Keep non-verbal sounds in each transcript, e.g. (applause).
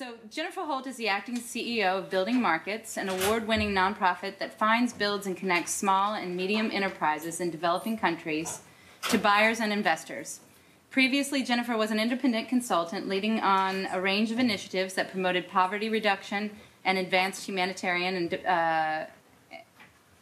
So, Jennifer Holt is the acting CEO of Building Markets, an award winning nonprofit that finds, builds, and connects small and medium enterprises in developing countries to buyers and investors. Previously, Jennifer was an independent consultant leading on a range of initiatives that promoted poverty reduction and advanced humanitarian and, uh,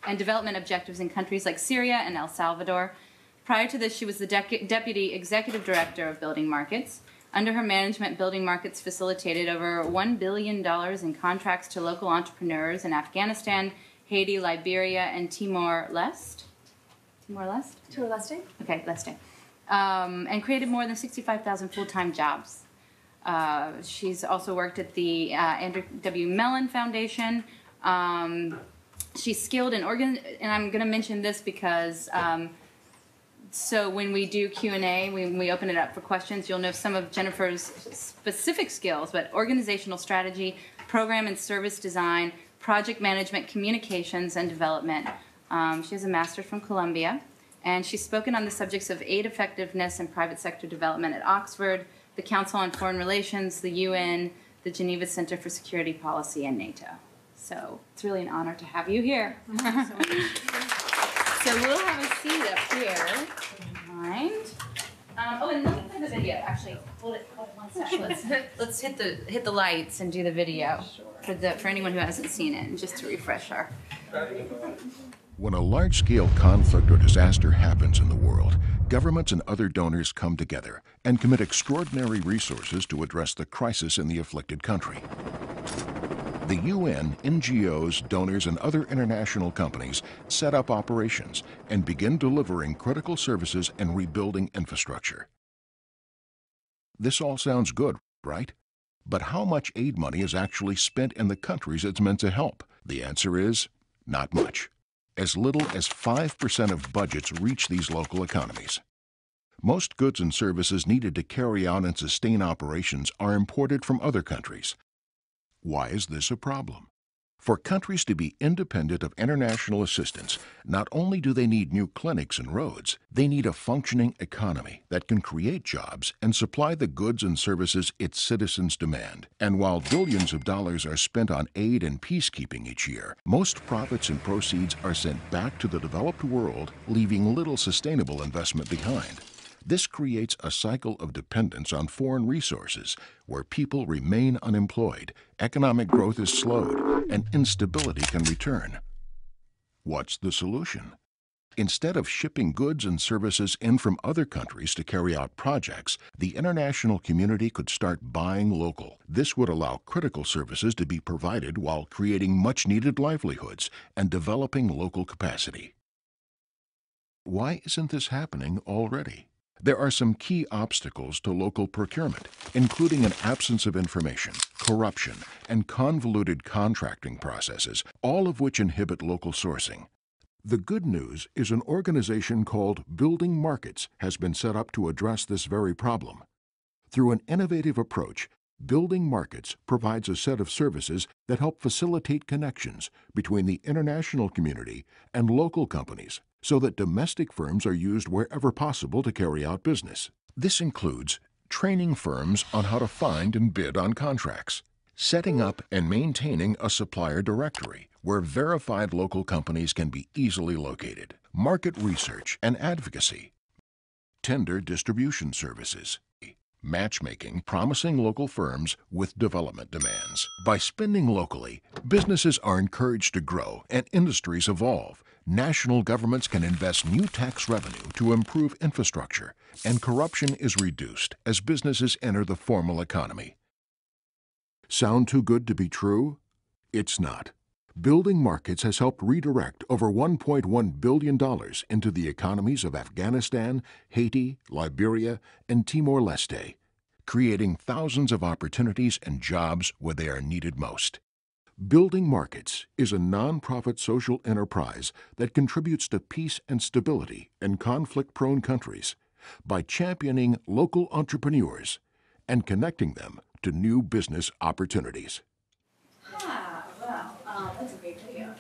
and development objectives in countries like Syria and El Salvador. Prior to this, she was the de deputy executive director of Building Markets. Under her management, Building Markets facilitated over $1 billion in contracts to local entrepreneurs in Afghanistan, Haiti, Liberia, and Timor Leste. Timor Leste? Timor Leste? Okay, Leste. Um, and created more than 65,000 full time jobs. Uh, she's also worked at the uh, Andrew W. Mellon Foundation. Um, she's skilled in organ, and I'm going to mention this because um, so when we do q&a when we open it up for questions you'll know some of jennifer's specific skills but organizational strategy program and service design project management communications and development. Um, she has a master's from columbia and she's spoken on the subjects of aid effectiveness and private sector development at oxford the council on foreign relations the un the geneva center for security policy and nato. So it's really an honor to have you here (laughs) So we'll have a seat up here. Mind. Um, oh, and let me play the video. Actually, hold it, hold it one second. (laughs) Let's, let's hit the hit the lights and do the video for the for anyone who hasn't seen it, and just to refresh our. When a large-scale conflict or disaster happens in the world, governments and other donors come together and commit extraordinary resources to address the crisis in the afflicted country. The UN, NGOs, donors, and other international companies set up operations and begin delivering critical services and rebuilding infrastructure. This all sounds good, right? But how much aid money is actually spent in the countries it's meant to help? The answer is not much. As little as 5% of budgets reach these local economies. Most goods and services needed to carry out and sustain operations are imported from other countries, why is this a problem? For countries to be independent of international assistance, not only do they need new clinics and roads, they need a functioning economy that can create jobs and supply the goods and services its citizens demand. And while billions of dollars are spent on aid and peacekeeping each year, most profits and proceeds are sent back to the developed world, leaving little sustainable investment behind. This creates a cycle of dependence on foreign resources where people remain unemployed, economic growth is slowed, and instability can return. What's the solution? Instead of shipping goods and services in from other countries to carry out projects, the international community could start buying local. This would allow critical services to be provided while creating much needed livelihoods and developing local capacity. Why isn't this happening already? There are some key obstacles to local procurement, including an absence of information, corruption, and convoluted contracting processes, all of which inhibit local sourcing. The good news is an organization called Building Markets has been set up to address this very problem. Through an innovative approach, Building Markets provides a set of services that help facilitate connections between the international community and local companies so that domestic firms are used wherever possible to carry out business. This includes training firms on how to find and bid on contracts, setting up and maintaining a supplier directory where verified local companies can be easily located, market research and advocacy, tender distribution services, matchmaking promising local firms with development demands. By spending locally, businesses are encouraged to grow and industries evolve national governments can invest new tax revenue to improve infrastructure, and corruption is reduced as businesses enter the formal economy. Sound too good to be true? It's not. Building Markets has helped redirect over $1.1 billion into the economies of Afghanistan, Haiti, Liberia, and Timor Leste, creating thousands of opportunities and jobs where they are needed most. Building Markets is a nonprofit social enterprise that contributes to peace and stability in conflict prone countries by championing local entrepreneurs and connecting them to new business opportunities. Ah, well, um, that's a great video.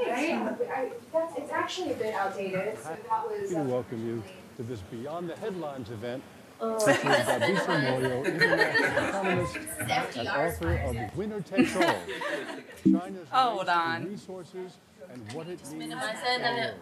Right? it's actually a bit outdated, so that was. We welcome you to this Beyond the Headlines event featuring Dambisa Moyo, international economist and author of Winner Takes All, China's Hold race on. resources and what it means I for said our that world.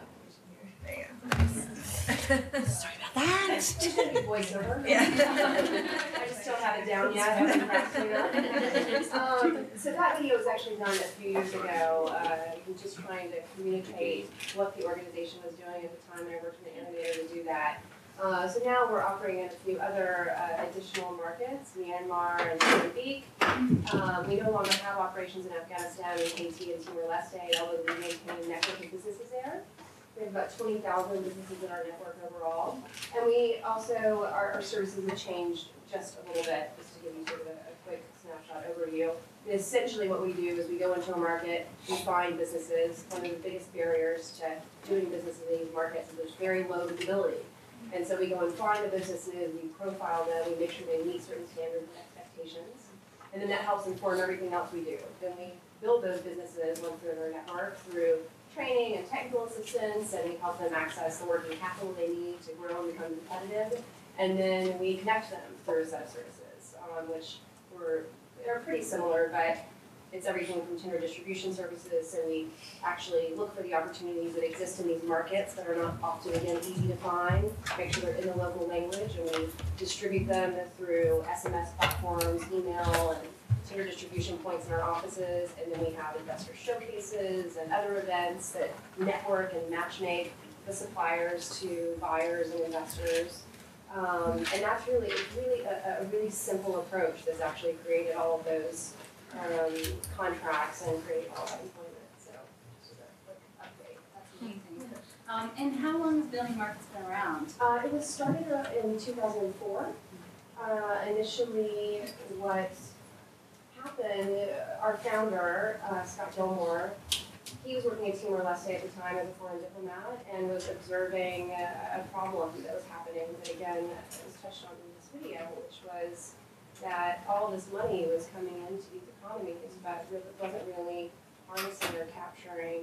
voiceover. (laughs) I just don't have it down yet, I haven't practiced it. Um, so that video was actually done a few years ago, uh, just trying to communicate what the organization was doing at the time, and I worked with an animator to do that. Uh, so now we're operating in a few other uh, additional markets, Myanmar and Mozambique. Um, we no longer have operations in Afghanistan and Haiti and Timor-Leste, although we maintain a network of businesses there. We have about twenty thousand businesses in our network overall. And we also, our, our services have changed just a little bit, just to give you sort of a, a quick snapshot overview. And essentially what we do is we go into a market, we find businesses, one of the biggest barriers to doing business in these markets is there's very low visibility. And so we go and find the businesses, we profile them, we make sure they meet certain standards and expectations. And then that helps inform everything else we do. Then we build those businesses once in our network through training and technical assistance, and we help them access the working capital they need to grow and become competitive. And then we connect them through a set of services, um, which were, they're pretty similar, but it's everything from tender distribution services, so we actually look for the opportunities that exist in these markets that are not often, again, easy to find, make sure they're in the local language, and we distribute them through SMS platforms, email, and tender distribution points in our offices, and then we have investor showcases and other events that network and matchmake the suppliers to buyers and investors. Um, and that's really, really a, a really simple approach that's actually created all of those um, contracts and create all that employment, so just a quick update. That's amazing. Um, and how long has Building Markets been around? Uh, it was started in two thousand and four. Uh, initially, what happened, uh, our founder, uh, Scott Gilmore, he was working at Timor-Leste at the time as a foreign diplomat and was observing a, a problem that was happening that again was touched on in this video, which was that all this money was coming into these economies, but wasn't really harnessing or capturing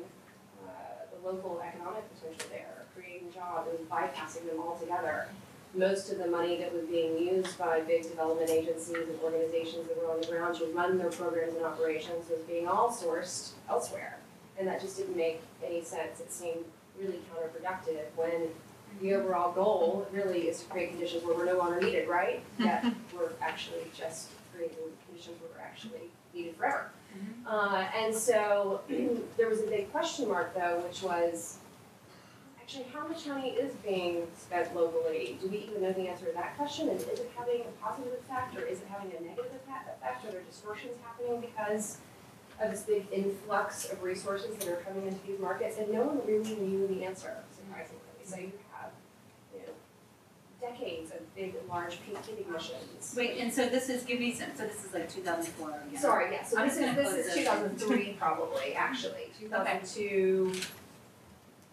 uh, the local economic potential there, creating jobs, was bypassing them altogether. Most of the money that was being used by big development agencies and organizations that were on the ground to run their programs and operations was being all sourced elsewhere. And that just didn't make any sense. It seemed really counterproductive when the overall goal really is to create conditions where we're no longer needed, right? (laughs) Yet we're actually just creating conditions where we're actually needed forever. Uh, and so (clears throat) there was a big question mark though, which was actually how much money is being spent locally? Do we even know the answer to that question? And is it having a positive effect or is it having a negative effect? Are there distortions happening because of this big influx of resources that are coming into these markets? And no one really knew the answer, surprisingly. So you have, you know, decades of big, large peacekeeping missions. Wait, and so this is, give me some, so this is like two thousand four again? Sorry, yeah, so I'm this is, this is two thousand three probably, actually, two thousand two.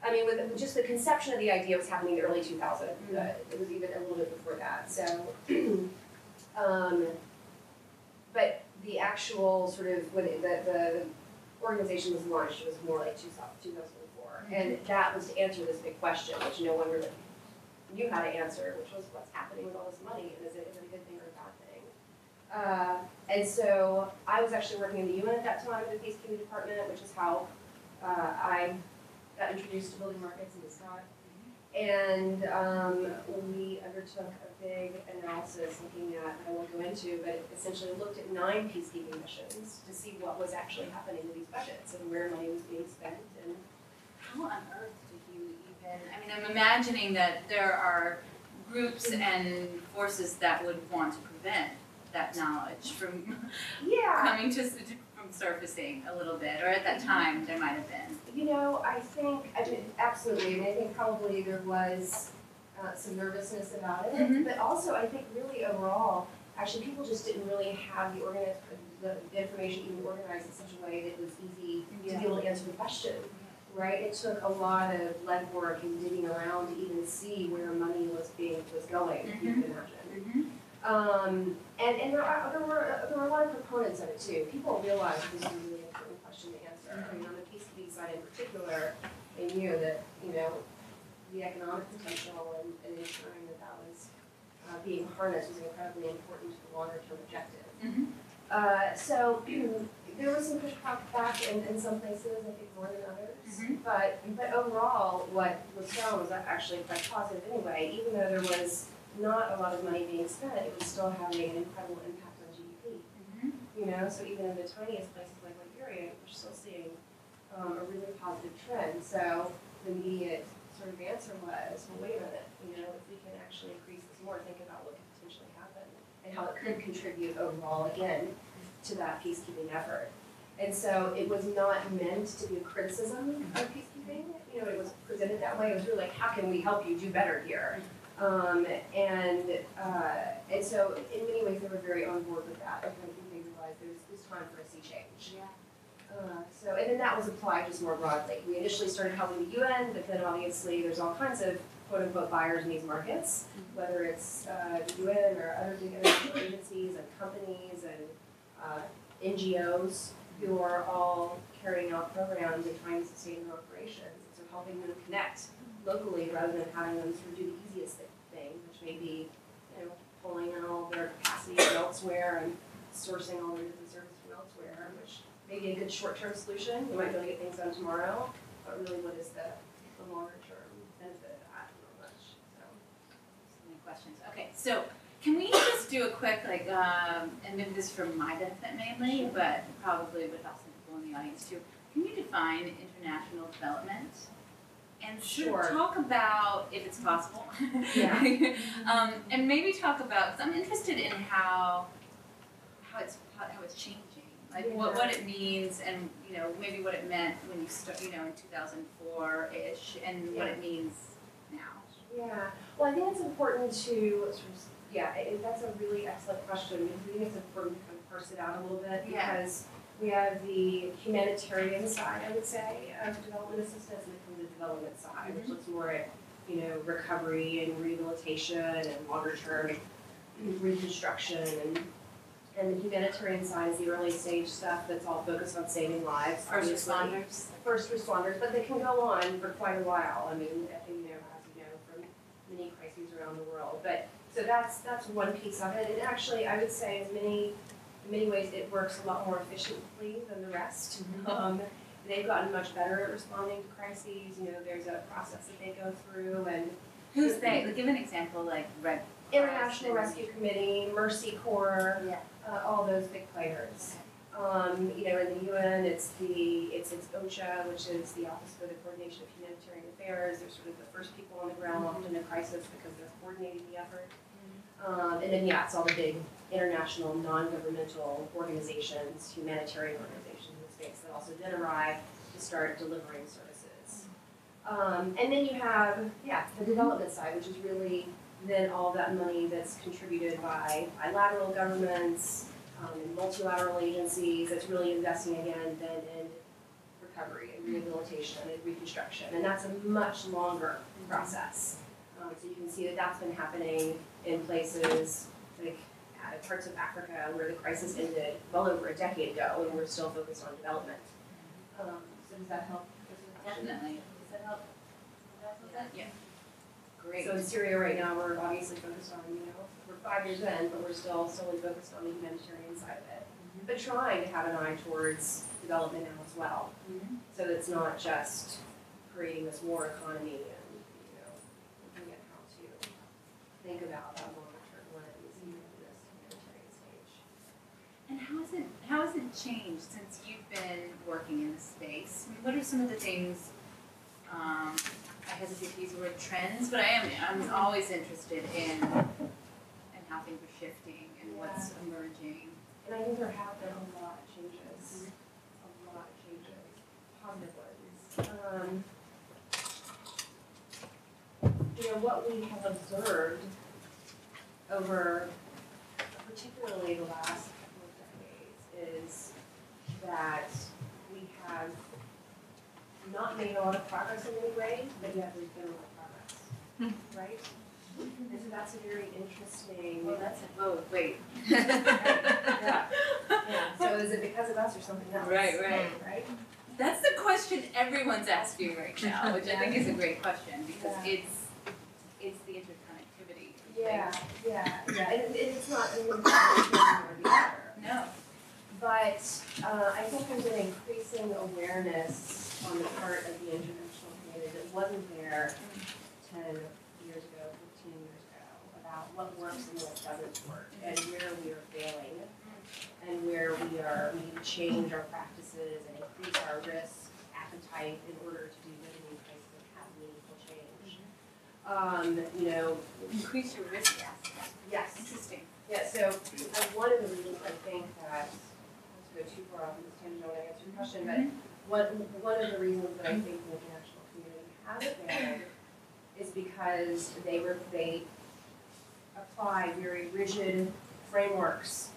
I mean, with, just the conception of the idea was happening in the early two thousand, but it was even a little bit before that, so. (clears throat) Um, but the actual sort of, when it- the, the organization was launched, it was more like two thousand, two thousand and four. And that was to answer this big question, which no one really knew how to answer, which was what's happening with all this money, and is it, a good thing or a bad thing? Uh, and so I was actually working in the UN at that time, in the peacekeeping department, which is how uh, I got introduced to building markets in to Scott. And um, we undertook a big analysis looking at, I won't go into, but essentially looked at nine peacekeeping missions to see what was actually happening in these budgets and where money was being spent and How on earth even, I mean, I'm imagining that there are groups and forces that would want to prevent that knowledge from yeah. (laughs) coming to, from surfacing a little bit, or at that time, there might have been. You know, I think, I mean, absolutely, and I think probably there was uh, some nervousness about it, Mhm. but also I think really overall, actually, people just didn't really have the organi- the, information even organized in such a way that it was easy to be able to answer the question, right? It took a lot of legwork and digging around to even see where money was being, was going, if you can imagine. Um, and, and there are, there were, there were a lot of proponents of it too. People realized this was a really important question to answer. I mean, on the peacekeeping side in particular, they knew that, you know, the economic potential and, and ensuring that that was, uh, being harnessed was incredibly important to the longer term objective. Mhm. Uh, so (clears throat) there was some pushback back in, in some places, I think more than others. Mhm. But but overall, what was shown was actually quite positive anyway. Even though there was not a lot of money being spent, it was still having an incredible impact on GDP. Mhm. You know, so even in the tiniest places like Liberia, we're still seeing um, a really positive trend. So the immediate sort of answer was, well, wait a minute, you know, if we can actually increase this more, think about what could potentially happen and how it could contribute overall again to that peacekeeping effort. And so it was not meant to be a criticism of peacekeeping. You know, it was presented that way. It was really like, how can we help you do better here? Um, and uh, and so in many ways they were very on board with that. I think they realized there's it's time for a sea change. Yeah. Uh, so and then that was applied just more broadly. We initially started helping the UN, but then obviously there's all kinds of quote unquote buyers in these markets, whether it's uh, the UN or other agencies and companies and uh, NGOs who are all carrying out programs and trying to sustain their operations. So helping them connect locally rather than having them sort of do the easiest thing, which may be, you know, pulling in all their capacity from elsewhere and sourcing all their different services from elsewhere, which may be a good short-term solution. You might be able to get things done tomorrow, but really what is the, the longer-term benefit that? Not know much, so. So many questions. Okay, so can we just do a quick like, um, and maybe this is for my benefit mainly, but probably would help some people in the audience too. Can you define international development? And Sure. talk about, if it's possible, Yeah. (laughs) um, and maybe talk about, because I'm interested in how, how it's how, how it's changing, like what, what it means, and you know maybe what it meant when you start, you know, in 2004 ish, and what it means now. Yeah, well, I think it's important to sort of, yeah, i- i- that's a really excellent question, because I think it's important to kind of parse it out a little bit, Yeah. because we have the humanitarian side, I would say, of development assistance, and then the development side, which mm-hmm. looks more at, you know, recovery and rehabilitation and longer term reconstruction and and the humanitarian side is the early stage stuff that's all focused on saving lives, First responders. first responders, but they can go on for quite a while. I mean, I think, you know, as you know, from many crises around the world. But so that's that's one piece of it. And actually, I would say in many in many ways it works a lot more efficiently than the rest. Um, they've gotten much better at responding to crises. You know, there's a process that they go through, and Who's they? Like, give an example, like Red. International Rescue Committee, Mercy Corps, Yeah. uh, all those big players. Um, you know, in the UN, it's the it's it's OCHA, which is the Office for the Coordination of Humanitarian Affairs. They're sort of the first people on the ground, often in a crisis, because they're coordinating the effort. Um, and then yeah, it's all the big international non-governmental organizations, humanitarian organizations in space that also then arrive to start delivering services. Um, and then you have yeah the development side, which is really then all that money that's contributed by bilateral governments um, and multilateral agencies that's really investing again then in recovery and rehabilitation and reconstruction. And that's a much longer process. Um, so you can see that that's been happening in places like uh, parts of Africa where the crisis ended well over a decade ago and we're still focused on development. Um, so does that help? answer the question? Definitely. Does that help? Does that help with that? Yeah. Great. So in Syria right now, we're obviously focused on, you know, we're five years in, but we're still solely focused on the humanitarian side of it. But trying to have an eye towards development now as well. Mhm. So that it's not just creating this war economy and, you know, looking at how to think about that longer term lens even in this humanitarian stage. And how has it how has it changed since you've been working in the space? I mean, what are some of the things? Um, I hesitate to use the word trends, but I am I'm always interested in and how things are shifting and what's emerging. And I think there have been a lot of changes, a lot of changes, positive ones. Um, you know, what we have observed over particularly the last couple of decades is that we have not made a lot of progress in many ways, but yet there's been a lot of progress, hmm. right? And so that's a very interesting. Well, that's a oh wait. (laughs) Yeah. Yeah, so is it because of us or something else? Right, right. Right? That's the question everyone's asking right now, which I think is a great question because Yeah. it's it's the interconnectivity. Yeah, yeah, yeah, and, and it's not, I mean, one or the other. No. But uh, I think there's an increasing awareness on the part of the international community that wasn't there ten years ago, fifteen years ago, about what works and what doesn't work, and where we are failing, and where we are, we need to change our practices and increase our risk appetite in order to do good in these places and have meaningful change. Um, you know, Increase your risk. Yes, Interesting. yeah, so uh, one of the reasons I think that, not to go too far off in this tangent, I want to answer your question, but one, one of the reasons that I think the international community hasn't failed is because they were, they apply very rigid frameworks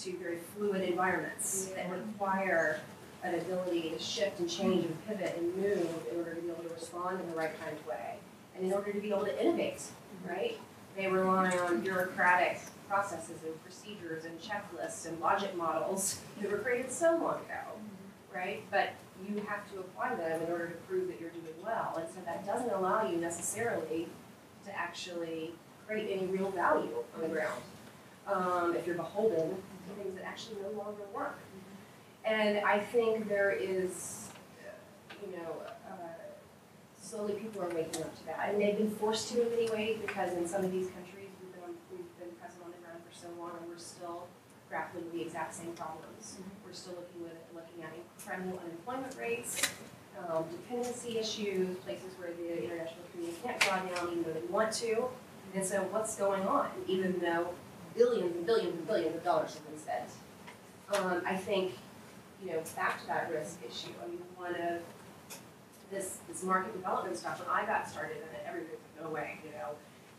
to very fluid environments that require an ability to shift and change and pivot and move in order to be able to respond in the right kind of way. And in order to be able to innovate, right? They rely on bureaucratic processes and procedures and checklists and logic models (laughs) that were created so long ago, right? But you have to apply them in order to prove that you're doing well. And so that doesn't allow you necessarily to actually create any real value on the ground. Um, if you're beholden to things that actually no longer work. And I think there is, you know, slowly people are waking up to that. And they've been forced to in many ways because in some of these countries we've been, on, we've been present on the ground for so long and we're still grappling with the exact same problems. We're still looking with looking at incredible unemployment rates, um, dependency issues, places where the international community can't draw down even though they want to. And so what's going on, even though billions and billions and billions of dollars have been spent? Um, I think, you know, back to that risk issue, I mean, one of this, this market development stuff, when I got started in it, everybody was no way, you know.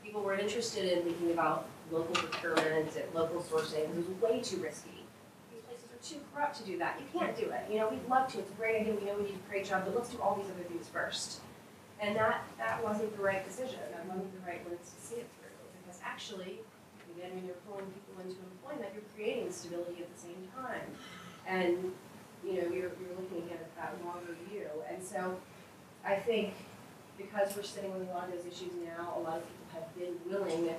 People weren't interested in thinking about local procurement and local sourcing, it was way too risky. These places are too corrupt to do that, you can't do it, you know, we'd love to, it's a great idea, we know we need a great job, but let's do all these other things first. And that, that wasn't the right decision, that wasn't the right lens to see it through, because actually, again, when you're pulling people into employment, you're creating stability at the same time. And, you know, you're, you're looking at that longer view, and so I think because we're sitting with a lot of those issues now, a lot of people have been willing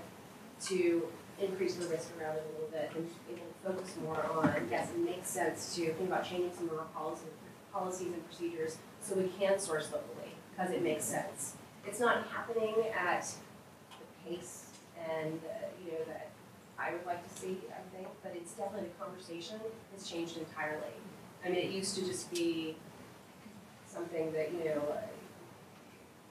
to increase the risk around it a little bit and to focus more on, yes, it makes sense to think about changing some of our policy, policies and procedures so we can source locally, because it makes sense. It's not happening at the pace and, uh, you know, that I would like to see, I think, but it's definitely the conversation has changed entirely. I mean, it used to just be something that, you know, uh,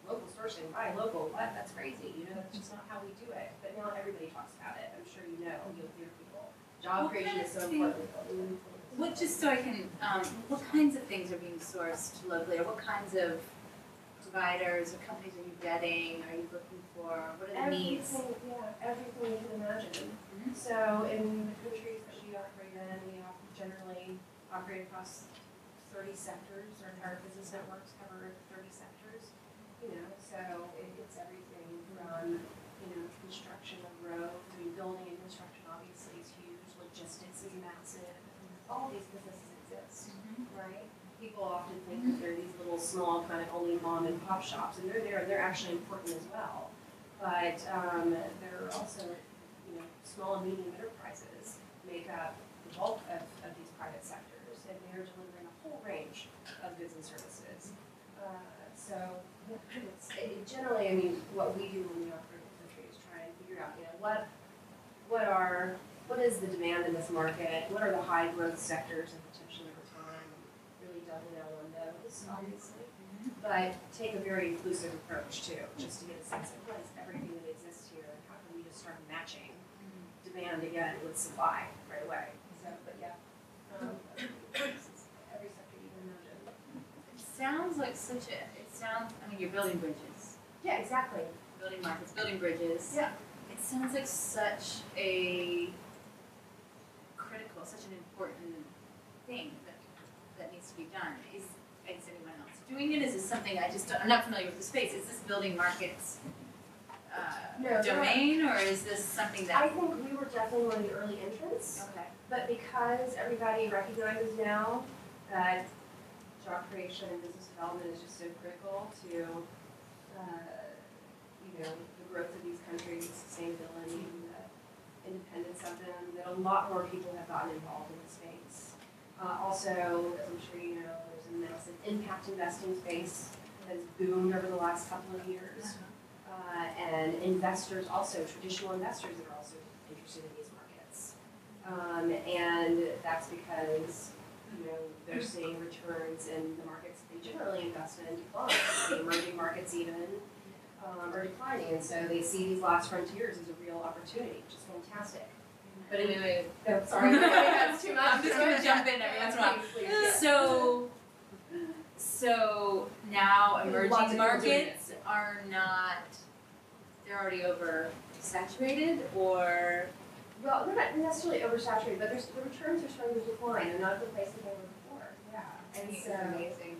local sourcing, buy local, what, that's crazy, you know, that's just not how we do it. But now everybody talks about it, I'm sure you know, you'll hear people. Job What creation is of so thing- important. What, just so I can, um, what kinds of things are being sourced locally, or what kinds of providers or companies are you vetting, are you looking for, what are the needs? Everything, yeah, everything you can imagine. Mhm. So in the countries that we operate in, we generally operate across thirty sectors, our, our business networks cover thirty sectors. You know, so it, it's everything from, you know, construction of roads, I mean, building and construction obviously is huge, logistics is massive. All these businesses exist, right? People often think that they're these little small kind of only mom and pop shops, and they're there, and they're actually important as well. But um, there are also, you know, small and medium enterprises make up the bulk of, of these private sectors, and they're delivering a whole range of goods and services. Uh, so it's, it, generally, I mean, what we do when we operate in the country is try and figure out, you know, what what are what is the demand in this market? What are the high growth sectors and potentially over time? Really double down on those, obviously but take a very inclusive approach too, just to get a sense of what is everything that exists here and how can we just start matching demand again with supply right away. So, but yeah, um, (coughs) every sector you can imagine. It sounds like such a, it sounds, I mean, you're building bridges, Yeah, exactly. building markets, building bridges. Yeah. It sounds like such a critical, such an important thing that, that needs to be done. Is, is anyone else doing it? Is this something, I just, don't- I'm not familiar with the space, is this building markets uh, No, domain, or is this something that I think we were definitely one of the early entrants, Okay. but because everybody recognizes now that job creation and business development is just so critical to, uh, you know, the growth of these countries, sustainability, and the independence of them, that a lot more people have gotten involved in the space. Uh, also, as I'm sure you know, there's a massive impact investing space that has boomed over the last couple of years. Uh, and investors also, traditional investors that are also interested in these markets. Um, and that's because, you know, they're seeing returns in the markets they generally invest in decline. The emerging markets even um, are declining, and so they see these last frontiers as a real opportunity, which is fantastic. But anyway, Oh, sorry, that's too much. I'm just gonna jump in every once in a while. Please, please. So, so now emerging markets are not, they're already oversaturated or, Well, they're not necessarily oversaturated, but there's, the returns are starting to decline. They're not at the place that they were before. Yeah. And so, amazing.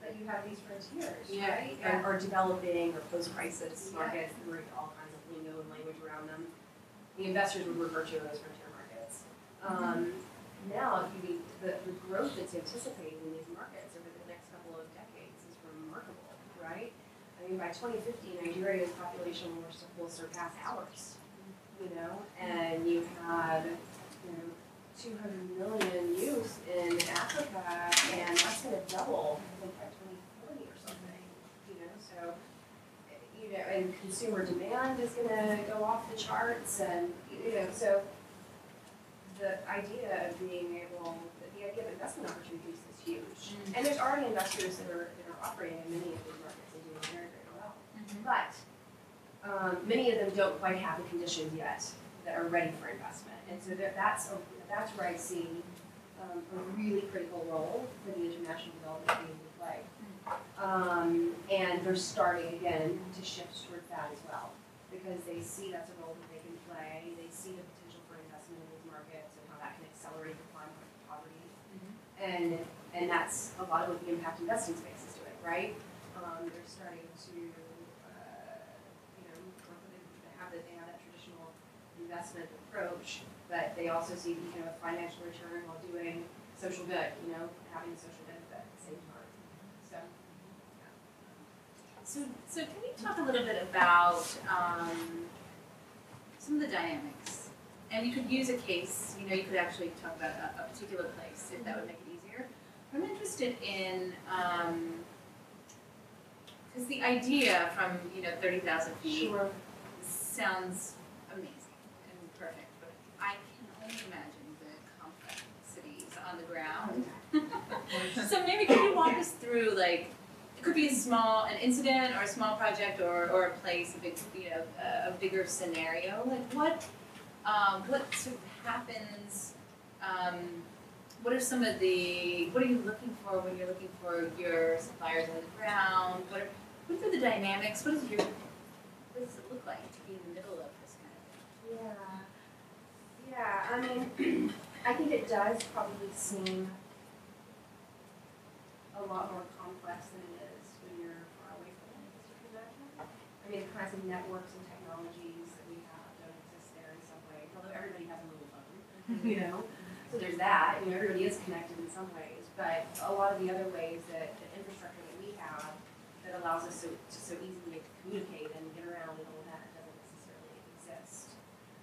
but you have these frontiers, Yeah, right? yeah. And, or developing or post-crisis Yeah. markets, and we're all kinds of lingo and language around them. The investors would refer to those frontier markets. Um, now, if you, the, the growth that's anticipated in these markets over the next couple of decades is remarkable, right? I mean, by 2050, Nigeria's population will surpass ours, you know, and you have, you know, 200 million youth in Africa, and that's going to double I think, by 2040 or something, you know, so, you know, and consumer demand is going to go off the charts, and, you know, so the idea of being able, the idea of investment opportunities is huge. Mm. And there's already investors that are, that are operating in many of these markets and doing very, very well. But um, many of them don't quite have the conditions yet that are ready for investment. And so that, that's, a, that's where I see um, a really critical role for the international development community to play. Um, and they're starting again to shift toward that as well because they see that's a role that they can play. They see the potential for investment in these markets and how that can accelerate the climb of poverty. And and that's a lot of what the impact investing space is doing, right? Um, they're starting to, uh, you know, work with it- they have that they have that traditional investment approach, but they also see you know a financial return while doing social good, you know, having social benefit at the same time. So. So, so can you talk a little bit about, um, some of the dynamics? And you could use a case, you know, you could actually talk about a, a particular place, if that would make it easier. I'm interested in, um, cause the idea from, you know, thirty thousand feet Sure. sounds amazing and perfect, but I can only imagine the complexities on the ground. (laughs) so maybe could you walk us through like it could be a small an incident or a small project or, or a place a big you know a, a bigger scenario. Like what um, what sort of happens um, what are some of the what are you looking for when you're looking for your suppliers on the ground? What are what are the dynamics? What is your what does it look like to be in the middle of this kind of thing Yeah, I mean, (clears throat) I think it does probably seem a lot more complex than it is when you're far away from it, can imagine. I mean, the kinds of networks and technologies that we have don't exist there in some way, although everybody has a mobile phone, (laughs) you know? So there's that, you know, everybody is connected in some ways, but a lot of the other ways that, the infrastructure that we have that allows us so, to so easily communicate and get around and all doesn't necessarily exist.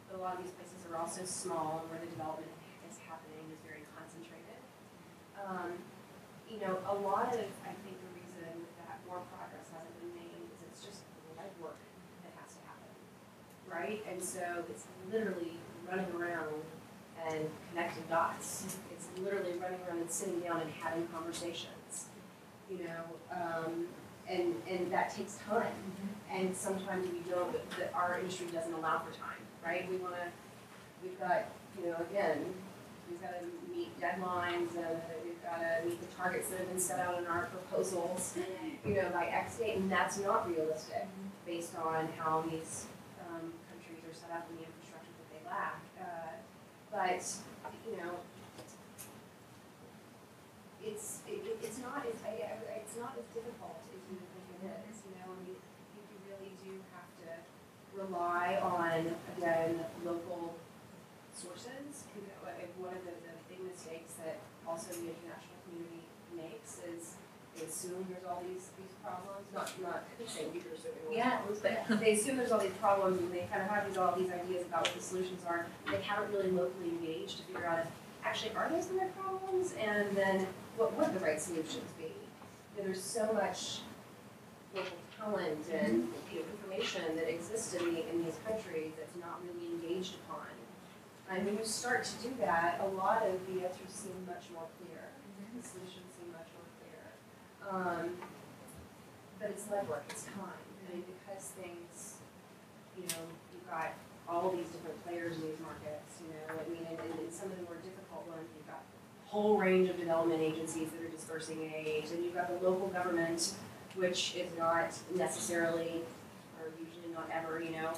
But a lot of these places are also small and where the development is happening is very concentrated. Um, you know, a lot of, I think the reason that more progress hasn't been made is it's just legwork that has to happen, right? And so it's literally running around and connecting dots. It's literally running around and sitting down and having conversations, you know, um, and, and that takes time. And sometimes we don't, that our industry doesn't allow for time, right? We wanna, we've got, you know, again, we've gotta meet deadlines and we've gotta meet the targets that have been set out in our proposals, you know, by X date, and that's not realistic based on how these, um, countries are set up and the infrastructure that they lack. Uh, but, you know, it's, it, it- it's not, as I, I- it's not as difficult as you think it is, you know, I mean, you you really do have to rely on, again, local sources. One of the, the big mistakes that also the international community makes is they assume there's all these, these problems, not, not saying you're assuming Yeah, but they assume there's all these problems and they kind of have these, all these ideas about what the solutions are. and They haven't really locally engaged to figure out if, actually, are those the right problems? And then what would the right solutions be? You know, there's so much local talent and, you know, information that exists in the, in these countries that's not really engaged upon. And when you start to do that, a lot of the answers seem much more clear. The solutions seem much more clear. Um, but it's legwork, it's time. I mean, because things, you know, you've got all these different players in these markets, you know, I mean, and, and some of the more difficult ones, you've got a whole range of development agencies that are dispersing aid, and you've got the local government, which is not necessarily, or usually not ever, you know,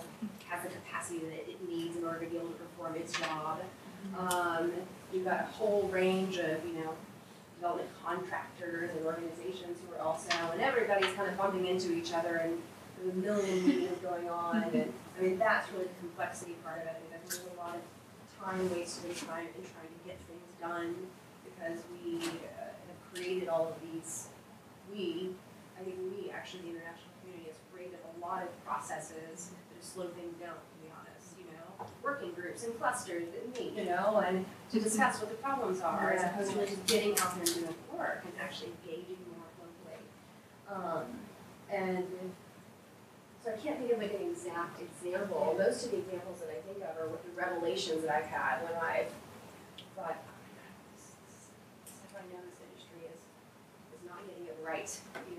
has the capacity that it needs in order to be able to perform its job. Um, you've got a whole range of, you know, development contractors and organizations who are also, and everybody's kind of bumping into each other and there's a million meetings going on and, I mean, that's really the complexity part of it. I mean, there's a lot of time wasted in trying, in trying to get things done because we uh, have created all of these, we, I think we, actually, the international community has created a lot of processes that have slowed things down, to be honest, you know? Working groups and clusters that meet, you know, and to discuss what the problems are, as Yeah. opposed to just getting out there and doing the work and actually engaging more locally. Um, and so I can't think of like an exact example. Most of the examples that I think of are with the revelations that I've had when I've thought, oh my God, this, this, this, I know this industry is, is not getting it right, you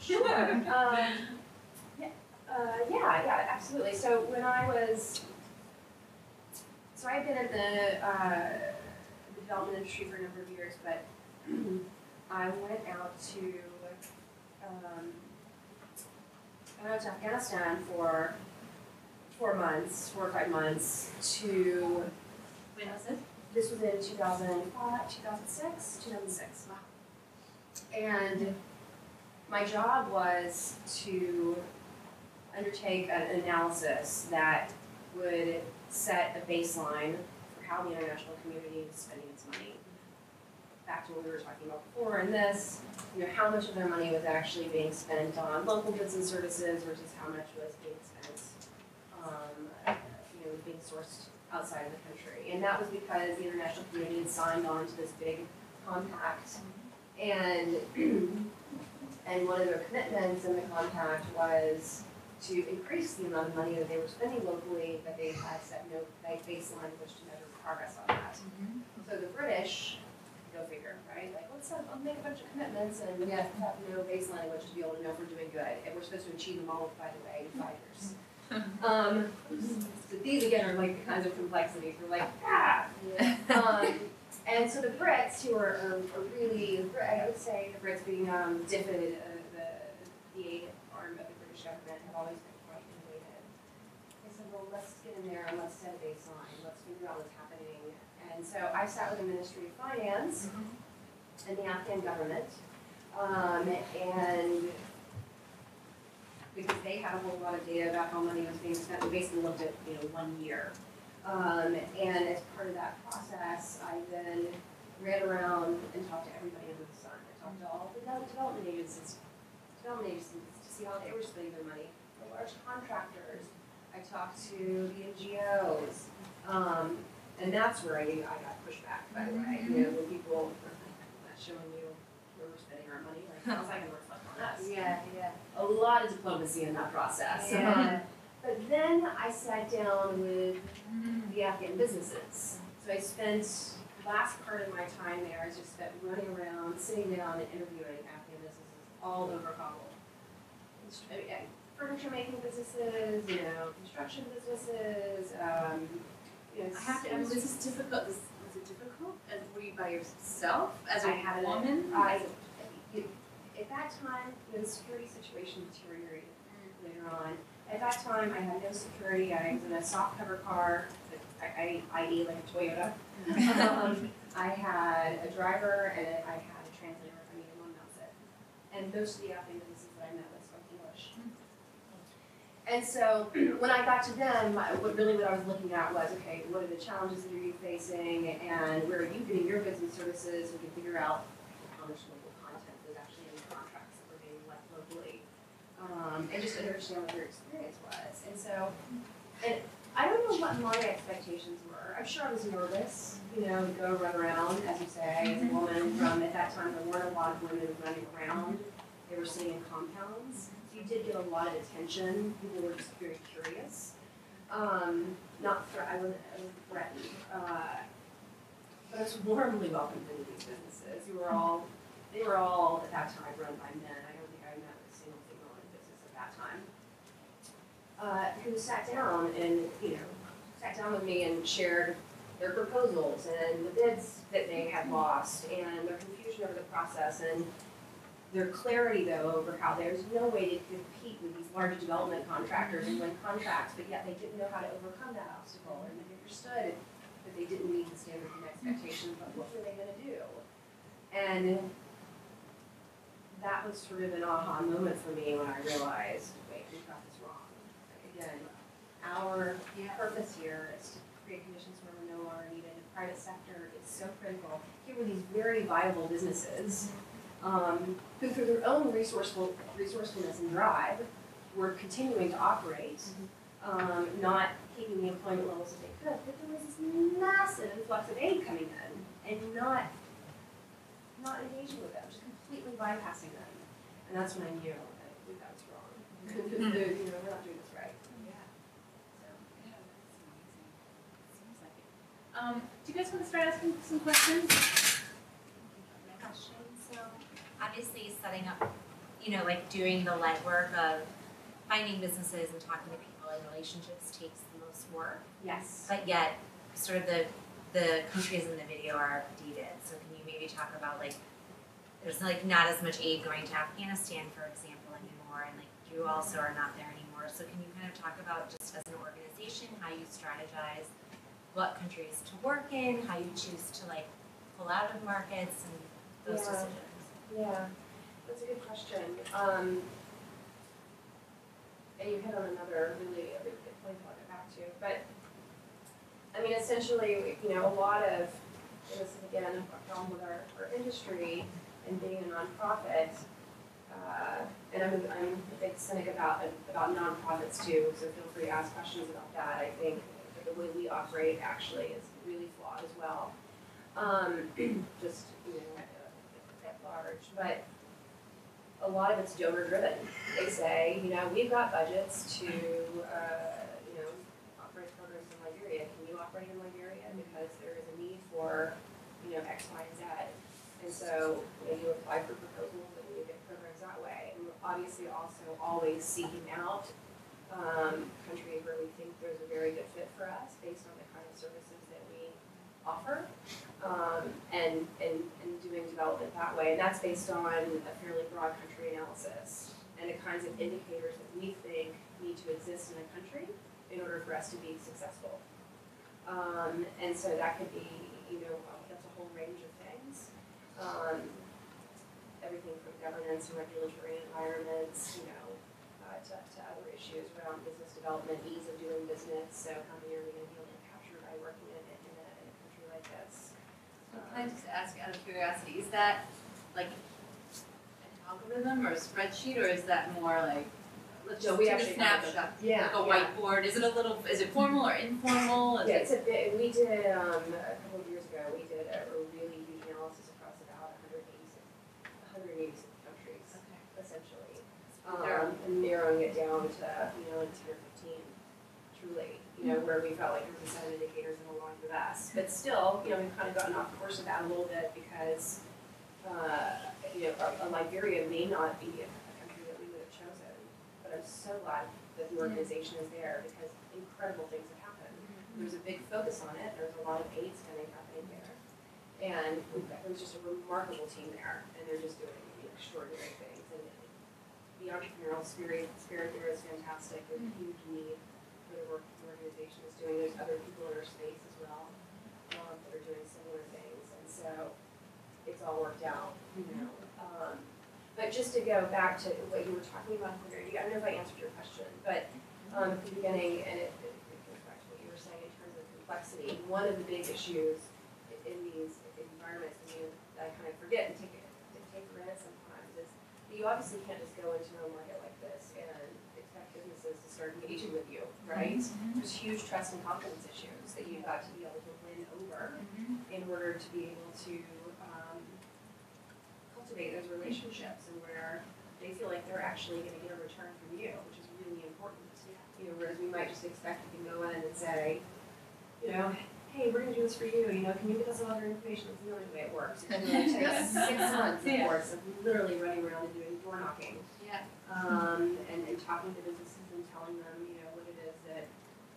Sure. Um, yeah, uh, yeah, yeah, absolutely. So when I was, so I've been in the, uh, the development industry for a number of years, but (clears throat) I went out to, um, I went out to Afghanistan for four months, four or five months to, When was it? this was in 2005, 2006, 2006. Wow. And my job was to undertake an analysis that would set a baseline for how the international community is spending its money. Back to what we were talking about before in this, you know, how much of their money was actually being spent on local goods and services versus how much was being spent, um, you know, being sourced outside of the country. And that was because the international community had signed on to this big compact. And, (clears throat) and one of their commitments in the compact was to increase the amount of money that they were spending locally, but they had set no baseline in which to measure progress on that. So the British, go figure, right? Like, let's have, I'll make a bunch of commitments and we have have no baseline in which to be able to know if we're doing good. And we're supposed to achieve them all, by the way, in five years. Um, so these again are like the kinds of complexities, we're like, ah. (laughs) Um, and so the Brits, who are, are, are really, I would say the Brits being um, DFID, uh, the, the aid arm of the British government, have always been quite innovative. They said, well, let's get in there and let's set a baseline, let's figure out what's happening. And so I sat with the Ministry of Finance and the Afghan government, um, and because they had a whole lot of data about how money was being spent, we basically looked at, you know, one year. Um, and as part of that process, I then ran around and talked to everybody under the sun. I talked to all the development agencies, development agencies to see how they were spending their money, the large contractors. I talked to the NGOs. Um, and that's where I, I got pushback, by the way, you know, when people, I'm not showing you where we're spending our money, like, how's that gonna reflect on us? Yeah, yeah. a lot of diplomacy in that process. Yeah. (laughs) But then I sat down with the Afghan businesses. So I spent the last part of my time there is just spent running around, sitting down and interviewing Afghan businesses all over Kabul. Uh, Furniture making businesses, you know, construction businesses, um, you know, I have to, I mean, was this difficult, this, was it difficult? And were you by yourself as a I a- woman? I, you- at that time, you know, the security situation deteriorated later on. At that time, I had no security, I was in a soft cover car, I, I, i.e. like a Toyota. Um, I had a driver and I had a translator I needed one, that's it. And most of the Afghan businesses that I met with spoke English. And so (clears throat) when I got to them, what really what I was looking at was, okay, what are the challenges that are you facing and where are you getting your and services? We can figure out published local content that was actually in contracts that were being left locally. Um, and just understand what their experience was. And so, and I don't know what my expectations were. I'm sure I was nervous, you know, to go run around, as you say, as a woman from, at that time, there weren't a lot of women running around. They were sitting in compounds. So you did get a lot of attention. People were just very curious. Um, not thre- I wasn't, I wasn't threatened. Uh, but I was warmly welcomed into these businesses. You were all, they were all at that time run by men. I don't think I met a single female in business at that time. Uh, who sat down and, you know, sat down with me and shared their proposals and the bids that they had lost and their confusion over the process and their clarity though over how there's no way to compete with these large development contractors and win contracts, but yet they didn't know how to overcome that obstacle and they understood that they didn't meet the standards and expectations, but what were they gonna do? And that was sort of an aha moment for me when I realized, wait, we got this our purpose here is to create conditions where we're no longer needed. The private sector is so critical. Here were these very viable businesses, um, who through their own resourceful, resourcefulness and drive, were continuing to operate, um, not keeping the employment levels that they could, but there was this massive influx of aid coming in, and not, not engaging with them, just completely bypassing them. And that's when I knew that we got wrong. (laughs) you know, we're not doing this right. Um, do you guys want to start asking some questions? So obviously setting up, you know, like doing the legwork of finding businesses and talking to people and relationships takes the most work. Yes. But yet, sort of the the countries in the video are updated. So can you maybe talk about like there's like not as much aid going to Afghanistan, for example, anymore, and like you also are not there anymore. So can you kind of talk about just as an organization how you strategize what countries to work in, how you choose to like pull out of markets and those Yeah. decisions? Yeah, that's a good question. Um, and you hit on another really, a really good point I'll get back to. But, I mean, essentially, you know, a lot of, this is again a problem with our, our industry and being a nonprofit. Uh, and I'm, I'm a big cynic about, about nonprofits too, so feel free to ask questions about that. I think the way we operate actually is really flawed as well. Um, (clears throat) just, you know, at, large, but a lot of it's donor driven. They say, you know, we've got budgets to, uh, you know, operate programs in Liberia. Can you operate in Liberia? Because there is a need for, you know, X, Y, and Z. And so, you know, you apply for proposals and you get programs that way. And obviously also always seeking out um, countries where we think there's a very good fit for us based on the kind of services that we offer um, and, and, and doing development that way. And that's based on a fairly broad country analysis and the kinds of indicators that we think need to exist in a country in order for us to be successful. Um, and so that could be, you know, that's a whole range of things. Um, everything from governance and regulatory environments, you know, uh, to, to other issues around business development, ease of doing business. So how many are we going to be able to capture by working in, a- in, a, in a country like this? So Can I just ask out of curiosity, is that like an algorithm or a spreadsheet, or is that more like, let's No, just we take a actually have it. snapshot? Yeah, Like a whiteboard, is it a little, is it formal or informal? Is Yeah, it- it's a bit, we did, um, a couple of years ago, we did a, a really huge analysis across about hundred eighty-six, hundred eighty-six countries, Okay. essentially. Thorough. Um, and narrowing it down to, you know, like ten or fifteen, truly, you know, where we felt like there was a set of indicators that aligned with us. But still, you know, we've kind of gotten off course of that a little bit because, uh, you know, a- a Liberia may not be a a country that we would have chosen. But I'm so glad that the organization is there because incredible things have happened. There's a big focus on it, there's a lot of aid spending happening there. And got, there's just a remarkable team there, and they're just doing extraordinary things. The entrepreneurial spirit, spirit there is fantastic, there's a huge need for the work the organization is doing, there's other people in our space as well, um, that are doing similar things, and so it's all worked out, you know. Um, but just to go back to what you were talking about earlier, I don't know if I answered your question, but um, at the beginning, and it, it it goes back to what you were saying in terms of complexity, one of the big issues in these environments, and you, I kind of forget and take, take for granted sometimes is that you obviously can't just go into a market like this and expect businesses to start engaging with you, right? There's huge trust and confidence issues that you've got to be able to win over in order to be able to um, cultivate those relationships and where they feel like they're actually going to get a return from you, which is really important. You know, whereas we might just expect you can go in and say, you know, hey, we're going to do this for you. You know, can you give us some your information? That's not the way it works. It (laughs) can really take six months, of Yeah. course, of literally running around and doing door knocking Yeah. um, and, and talking to businesses and telling them, you know, what it is that,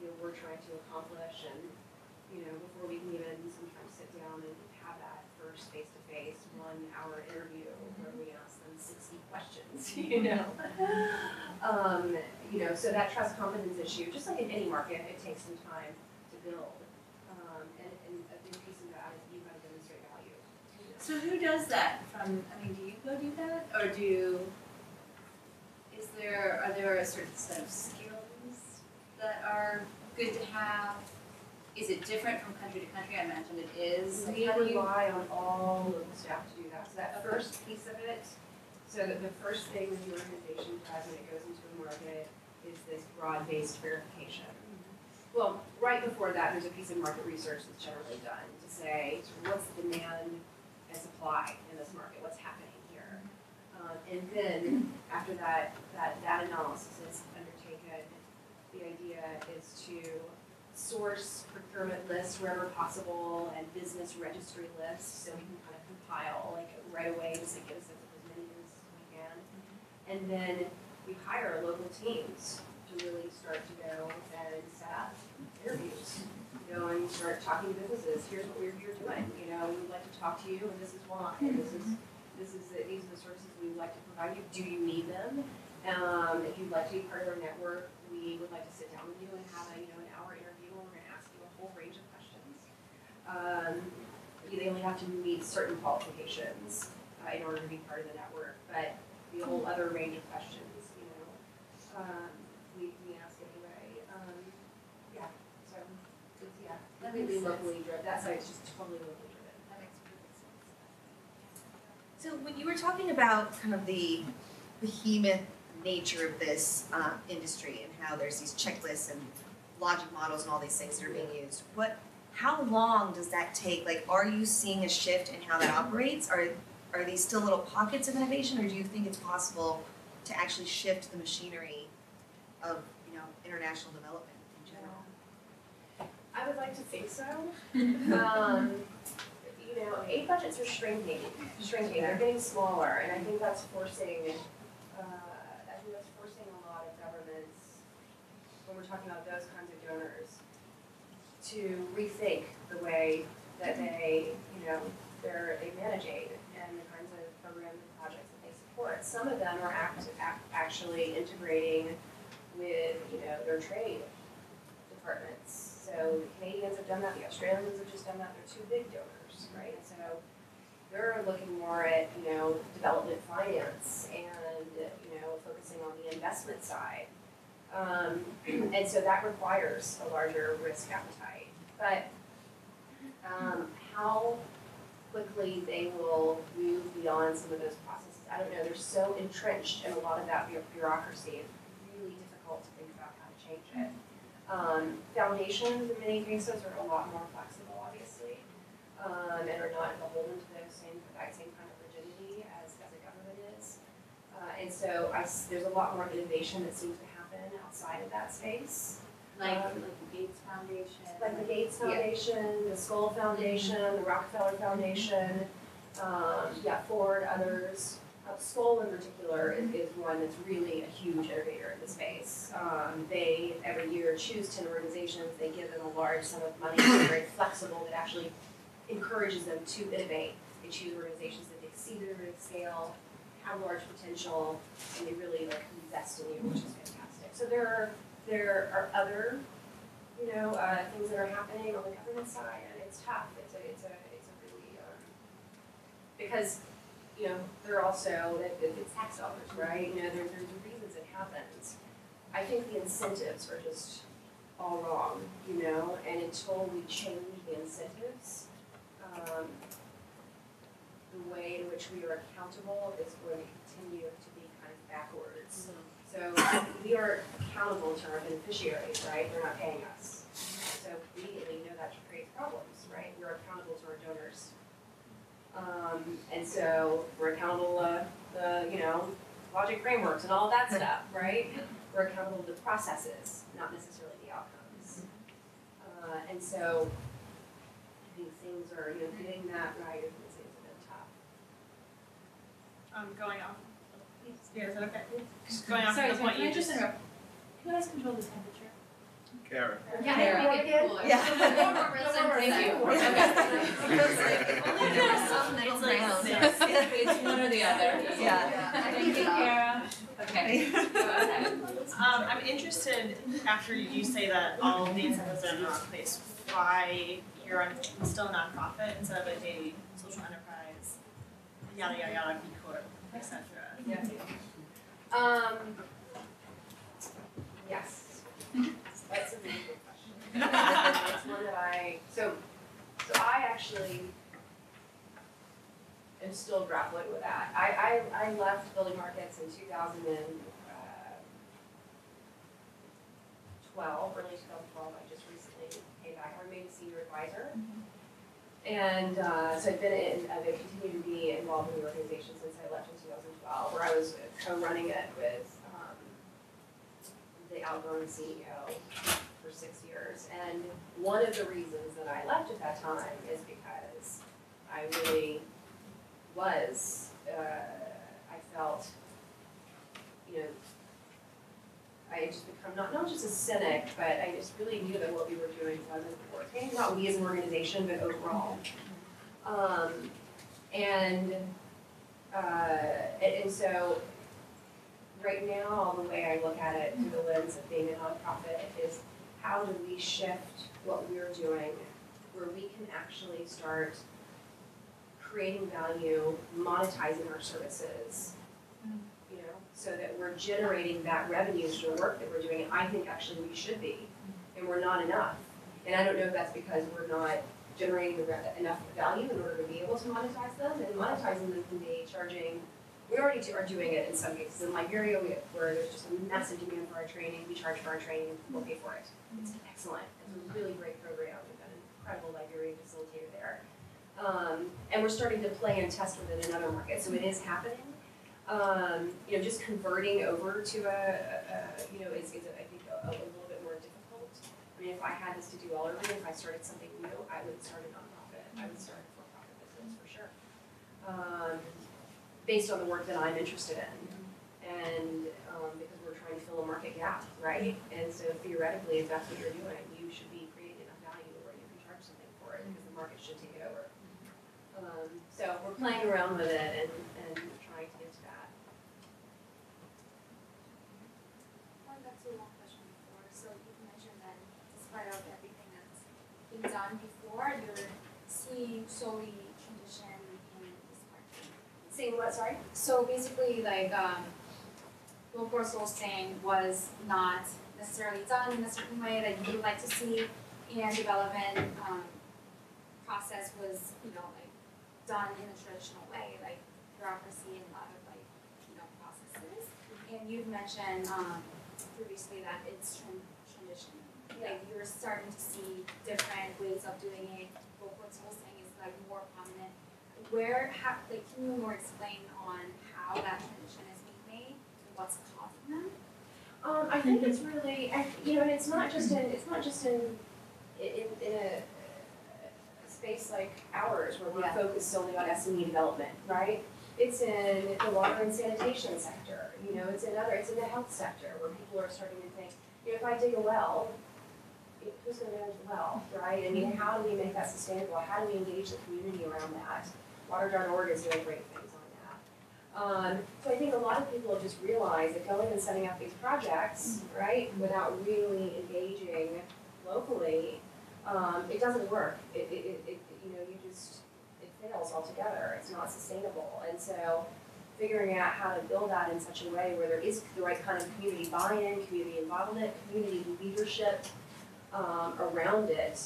you know, we're trying to accomplish and, you know, before we can even sometimes sit down and have that first face-to-face one hour interview where we ask them sixty questions, (laughs) you know? (laughs) Um, you know, so that trust confidence issue, just like in any market, it takes some time to build. Um, and, and a big piece of that is you've got to demonstrate value. you know. So who does that from, I mean, do you go do that, or do, you, is there, are there a certain set of skills that are good to have? Is it different from country to country? I imagine it is, like, We how do you? rely on all of the staff to do that, so that Okay. first piece of it, so that the first thing that the organization does when it goes into a market is this broad-based verification. Mm-hmm. Well, right before that, there's a piece of market research that's generally done to say, what's the demand and supply in this market, what's happening here? Um, and then, after that, that, that analysis is undertaken, the idea is to source procurement lists wherever possible and business registry lists, so we can kind of compile like right away to get as many businesses as we can. And then we hire local teams to really start to go and set up interviews. Go and start talking to businesses, here's what we're here doing, you know, we would like to talk to you and this is why, and this is, this is, the- these are the services we would like to provide you, do you need them? Um, if you'd like to be part of our network, we would like to sit down with you and have a, you know, an hour interview and we're gonna ask you a whole range of questions. Um, you- they only have to meet certain qualifications, uh, in order to be part of the network, but the whole other range of questions, you know, um, we, we ask anyway, um, yeah, so, it's, makes completely sense. locally driven, that site's just totally locally driven. That makes perfect sense. So when you were talking about kind of the behemoth nature of this uh, industry and how there's these checklists and logic models and all these things that are being used, what, how long does that take? Like, are you seeing a shift in how that operates? Are are these still little pockets of innovation, or do you think it's possible to actually shift the machinery of you know international development? I would like to think so. Um, you know, aid budgets are shrinking, shrinking, they're getting smaller, and I think that's forcing, uh, I think that's forcing a lot of governments, when we're talking about those kinds of donors, to rethink the way that they, you know, they're, they manage aid and the kinds of programs and projects that they support. Some of them are act, act, actually integrating with, you know, their trade departments. So the Canadians have done that, the Australians have just done that, they're two big donors, right? So they're looking more at, you know, development finance and, you know, focusing on the investment side. Um, (clears throat) and so that requires a larger risk appetite. But um, how quickly they will move beyond some of those processes, I don't know. They're so entrenched in a lot of that bureaucracy, it's really difficult to think about how to change it. Um, foundations in many cases are a lot more flexible, obviously, um, and are not beholden to those same, that same kind of rigidity as, as a government is. Uh, and so I there's a lot more innovation that seems to happen outside of that space. Like, Um, like the Gates Foundation. Like the Gates Foundation, the Skoll Foundation, the Rockefeller Foundation, um, yeah, Ford, others. Uh, Skoll in particular is, is one that's really a huge innovator in the space. Um, they, every year, choose ten organizations, they give them a large sum of money, they're very (clears throat) flexible, that actually encourages them to innovate. They choose organizations that they see their scale, have large potential, and they really like invest in you, which is fantastic. So there are, there are other you know, uh, things that are happening on the government side, and it's tough. It's a, it's a, it's a really, um, because, you know, they're also, it, it- it's tax dollars, right? You know, there, there's reasons it happens. I think the incentives are just all wrong, you know, and until we change the incentives, um, the way in which we are accountable is going to continue to be kind of backwards. Mm-hmm. So we are accountable to our beneficiaries, right? They're not paying us. So immediately, you know that creates problems, right? We're accountable to our donors. Um, and so we're accountable to the, you know, logic frameworks and all that stuff, (laughs) right? We're accountable to the processes, not necessarily the outcomes. Uh, and so I think things are, you know, getting that right is, is a bit tough. um, going off. Yeah, is that okay? Just going off Sorry, the point can you I just just. interrupt? Who has control of the temperature? Karen. Yeah, Kara. make it cooler. Yeah. No more resin, thank you. It's Okay. like (laughs) It's it's one or the other. (laughs) Yeah. Thank you, Kara. Okay. Um, I'm interested after you say that all of the incentives are in the wrong place, why you're on, still a nonprofit instead of like a social enterprise, yada yada yada, B Corp, et cetera. Yeah. Um, yes. (laughs) That's a really good question. (laughs) It's one that I, so, so I actually am still grappling with that. I, I, I left building markets in two thousand and uh, twelve, early two thousand twelve. I just recently came back. I remained a senior advisor. And uh, so I've been in, I've continued to be involved in the organization since I left in 2012, where I was co-running it with the outgoing CEO for six years. And one of the reasons that I left at that time is because I really was, uh, I felt, you know, I had just become not, not just a cynic, but I just really knew that what we were doing wasn't working, not we as an organization, but overall. Um, and, uh, and, and so, right now, the way I look at it through the lens of being a nonprofit is how do we shift what we're doing where we can actually start creating value, monetizing our services, you know, so that we're generating that revenue through the work that we're doing, I think actually we should be, and we're not enough. And I don't know if that's because we're not generating enough value in order to be able to monetize them, and monetizing them can be charging, we already do- are doing it in some cases, in Liberia, we, where there's just a massive demand for our training, we charge for our training, and people pay for it. It's excellent, it's a really great program, we've got an incredible Liberian facilitator there. Um, and we're starting to play and test with it in other markets, so it is happening. Um, you know, just converting over to a, a, a- you know, is, is I think a, a little bit more difficult. I mean, if I had this to do all over again, if I started something new, I would start a nonprofit, I would start a for-profit business for sure. Um, based on the work that I'm interested in. And, um, because we're trying to fill a market gap, right? And so theoretically, if that's what you're doing, you should be creating enough value where you can charge something for it, because the market should take it over. Um, so we're playing around with it and, and trying to get to that. Question before, so you mentioned that despite of everything that's been done before, you're seeing solely Seeing what, sorry? So basically, like, um, Brussels saying was not necessarily done in a certain way that you would like to see, and development, um, process was, you know, like, done in a traditional way, like bureaucracy and a lot of like, you know, processes. And you've mentioned, um, previously that it's tran- transition, like, you're starting to see different ways of doing it, also saying is like more prominent where, how, like, can you more explain on how that transition is being made, and what's causing them? Um, I think it's really, I, you know, and it's not just in, it's not just in, in, in a, a space like ours where we're Yeah. focused solely on SME development, right? It's in the water and sanitation sector, you know, it's in other, it's in the health sector where people are starting to think, you know, if I dig a well, who's gonna manage the well, right? I mean, how do we make that sustainable? How do we engage the community around that? Water.org is doing great things on that. Um, so I think a lot of people just realized that going and setting up these projects, right, without really engaging locally, um, it doesn't work. It, it, it, you know, you just, it fails altogether. It's not sustainable. And so figuring out how to build that in such a way where there is the right kind of community buy-in, community involvement, community leadership, um, around it,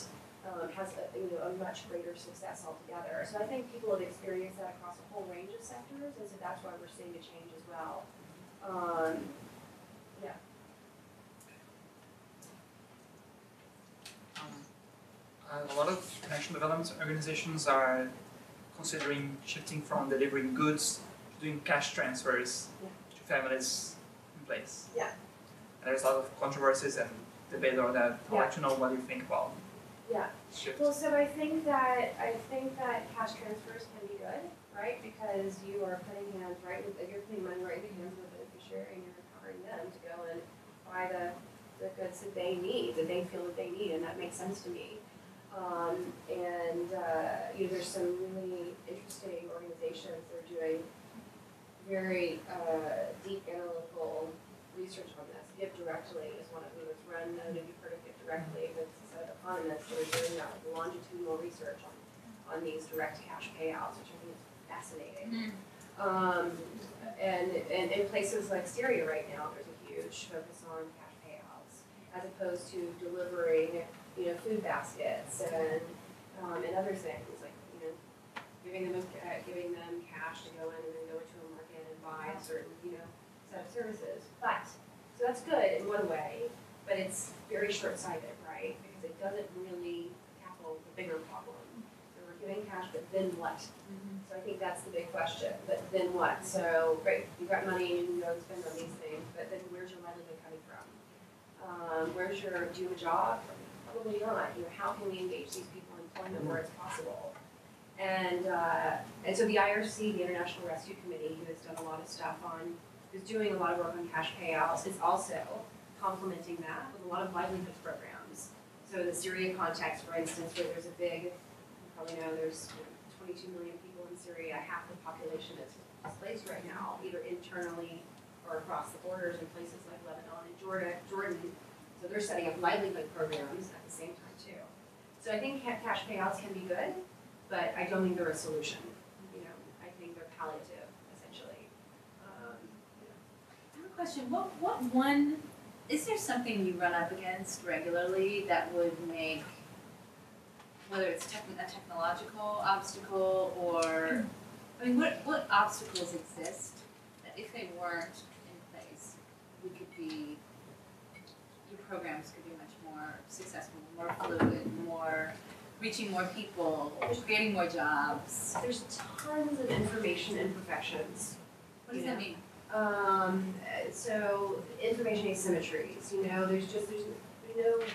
um, has a, you know, a much greater success altogether. So I think people have experienced that across a whole range of sectors, and so that's why we're seeing a change as well. Um, yeah. Um, uh, a lot of international development organizations are considering shifting from delivering goods to doing cash transfers Yeah. to families in place. Yeah. And there's a lot of controversies and debate on that. I'd like to know what you think about Yeah. shift. Well, so I think that, I think that cash transfers can be good, right? Because you are putting hands right, with you're putting money right in the hands of the beneficiary and you're empowering them to go and buy the, the goods that they need, that they feel that they need, and that makes sense to me. Um, and, uh, you know, there's some really interesting organizations that are doing very, uh, deep analytical research on this. GiveDirectly is one of them that's run, I don't know if you've heard of GiveDirectly, it's an economist that are doing that with longitudinal research on, on these direct cash payouts, which I think is fascinating. Um, and, and in places like Syria right now, there's a huge focus on cash payouts, as opposed to delivering, you know, food baskets and, um, and other things, like, you know, giving them, uh, giving them cash to go in and then go into a market and buy a certain, you know, set of services. But, so that's good in one way, but it's very short-sighted, right? Because it doesn't really tackle the bigger problem. So we're giving cash, but then what? So I think that's the big question, but then what? So, great, you've got money and you can go and spend on these things, but then where's your livelihood coming from? Um, where's your, do you have a job? Probably not, you know, how can we engage these people in employment where it's possible? And, uh, and so the IRC, the International Rescue Committee, who has done a lot of stuff on, is doing a lot of work on cash payouts, is also complementing that with a lot of livelihood programs. So in the Syria context, for instance, where there's a big, you probably know there's twenty-two million people in Syria, half the population is displaced right now, either internally or across the borders in places like Lebanon and Jordan, Jordan. So they're setting up livelihood programs at the same time too. So I think cash payouts can be good, but I don't think they're a solution. You know, I think they're palliative, essentially. Um, know. I have a question, what, what one, is there something you run up against regularly that would make, whether it's techn- a technological obstacle or, I mean, what, what obstacles exist that if they weren't in place, we could be, your programs could be much more successful, more fluid, more, reaching more people, creating more jobs? There's tons of information imperfections. What does that mean? Um, so information asymmetries, you know, there's just, there's, there's no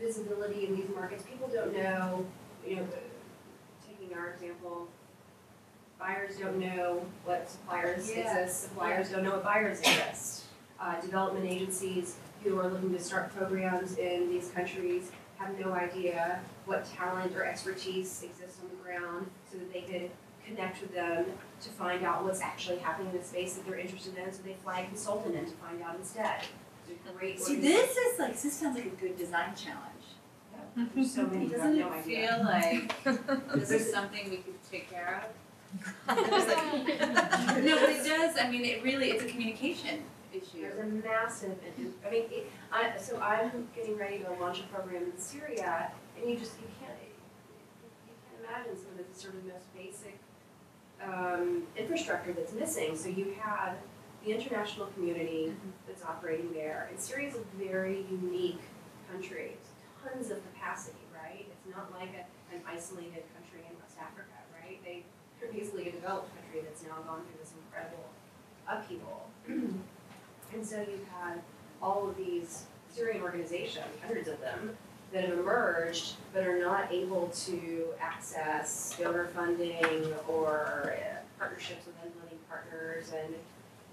visibility in these markets. People don't know, you know, taking our example, buyers don't know what suppliers Yeah. exist, suppliers don't know what buyers exist. Uh, development agencies who are looking to start programs in these countries have no idea what talent or expertise exists on the ground so that they could connect with them to find out what's actually happening in the space that they're interested in, so they fly a consultant in to find out instead. It's great See, this is like, this sounds like a good design challenge. There's so (laughs) many, you Doesn't no it idea. feel like (laughs) this is something we could take care of? (laughs) No, but it does, I mean, it really, it's a communication issue. There's a massive, and I mean, it, I, so I'm getting ready to launch a program in Syria, and you just, you can't, you can't imagine some of the sort of most basic, um, infrastructure that's missing. So you have the international community that's operating there, and Syria is a very unique country. It's tons of capacity, right? It's not like a, an isolated country in West Africa, right? They, they're basically a developed country that's now gone through this incredible upheaval. (clears throat) And so you've had all of these Syrian organizations, hundreds of them, that have emerged but are not able to access donor funding or uh, partnerships with unwilling partners, and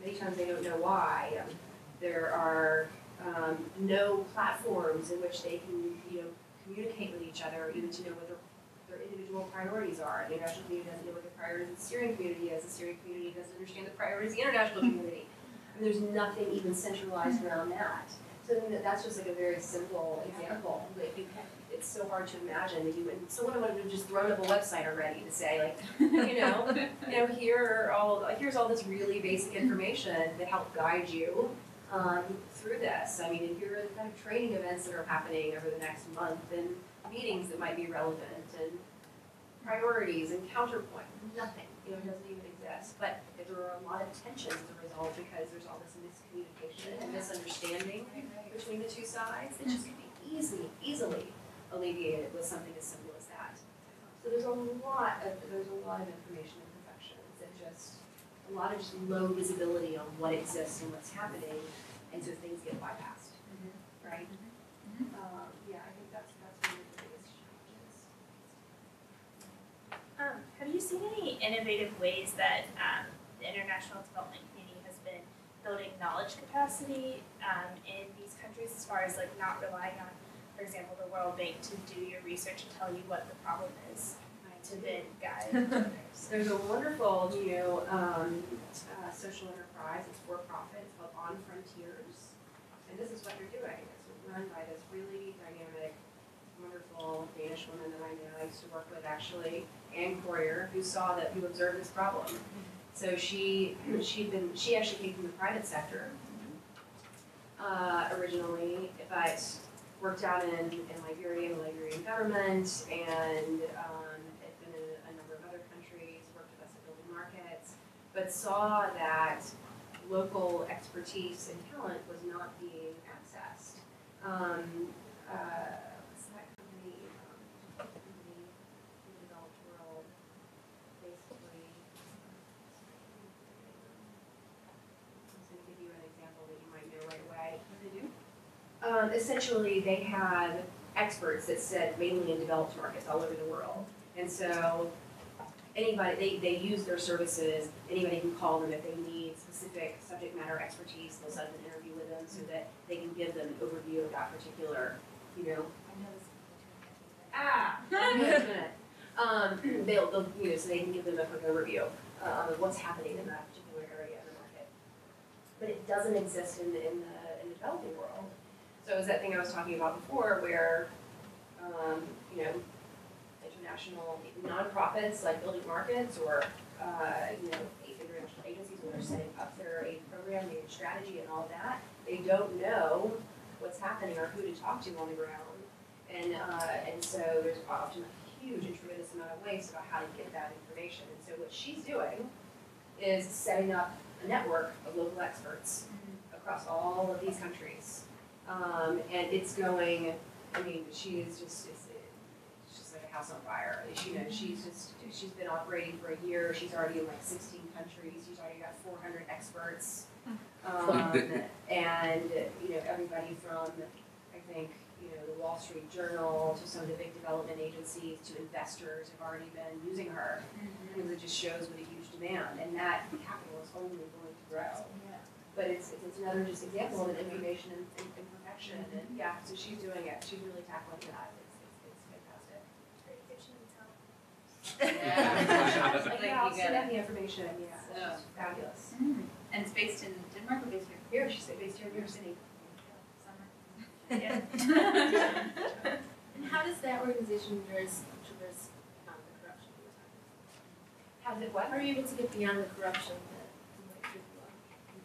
many times they don't know why. Um, there are um, no platforms in which they can, you know, communicate with each other, even to know what their, their individual priorities are. The international community doesn't know what the priorities of the Syrian community is. The Syrian community doesn't understand the priorities of the international community. And there's nothing even centralized around that. So I that's just like a very simple example. Like you can, it's so hard to imagine that you would, someone would have just thrown up a website already to say like, you know, (laughs) you know, here are all, here's all this really basic information that help guide you um, through this. I mean, and here are the kind of training events that are happening over the next month, and meetings that might be relevant and priorities and counterpoint, nothing, you know, it doesn't even exist. But there are a lot of tensions to resolve because there's all this miscommunication and misunderstanding between the two sides, it just could be easily, easily alleviated with something as simple as that. So there's a lot of, there's a lot of information imperfections and just a lot of just low visibility on what exists and what's happening, and so things get bypassed, right? Um, yeah, I think that's, that's one of the biggest challenges. Um, have you seen any innovative ways that um, the international development community has been building knowledge capacity um, in these countries as far as like not relying on, for example, the World Bank to do your research and tell you what the problem is to then guide (laughs) others? There's a wonderful new um, uh, social enterprise, it's for profit, it's called On Frontiers. And this is what they're doing, it's run by this really dynamic, wonderful Danish woman that I know, I used to work with actually, Anne Kroijer, who saw that, who observed this problem. So she, she'd been, she actually came from the private sector uh, originally, but worked out in, in Liberia, the Liberian government, and um, had been in a number of other countries, worked with us at building markets, but saw that local expertise and talent was not being accessed. Um, uh, what's that company, um, company in the developed world, basically, I'm just gonna give you an example that you might know right away. What do they do? Um, essentially, they had experts that sit mainly in developed markets all over the world. And so anybody, they, they use their services, anybody can call them if they need specific subject matter expertise, they'll set up an interview with them so that they can give them an overview of that particular, you know, ah, (laughs) um, (clears throat) they'll, they'll, you know, so they can give them a quick overview uh, of what's happening in that particular area of the market. But it doesn't exist in the, in the, in the developing world. So it was that thing I was talking about before where, um, you know, international nonprofits like building markets or, uh, you know, international agencies when they're setting up their aid program, their strategy and all that, they don't know what's happening or who to talk to on the ground. And, uh, and so there's often a huge and tremendous amount of waste about how to get that information. And so what she's doing is setting up a network of local experts across all of these countries. Um, and it's going, I mean, she is just, it's, it's just like a house on fire. She, you know, she's just, she's been operating for a year, she's already in like sixteen countries, she's already got four hundred experts. Um, and, you know, everybody from, I think, you know, the Wall Street Journal to some of the big development agencies to investors have already been using her. Because it just shows what a huge demand, and that capital is only going to grow. But it's, it's, it's another just example of an information and, and and perfection, and yeah, so she's doing it, she's really tackling that, it's, it's, it's fantastic. Yeah. (laughs) Like, yeah, I'll send out the information, yeah, it's So- just fabulous. Mm. And it's based in Denmark or based here? Here, she's based here in New York City. Yeah. (laughs) And how does that organization traverse, traverse beyond the corruption you were talking How does it what? How are you able to get beyond the corruption that you might think about?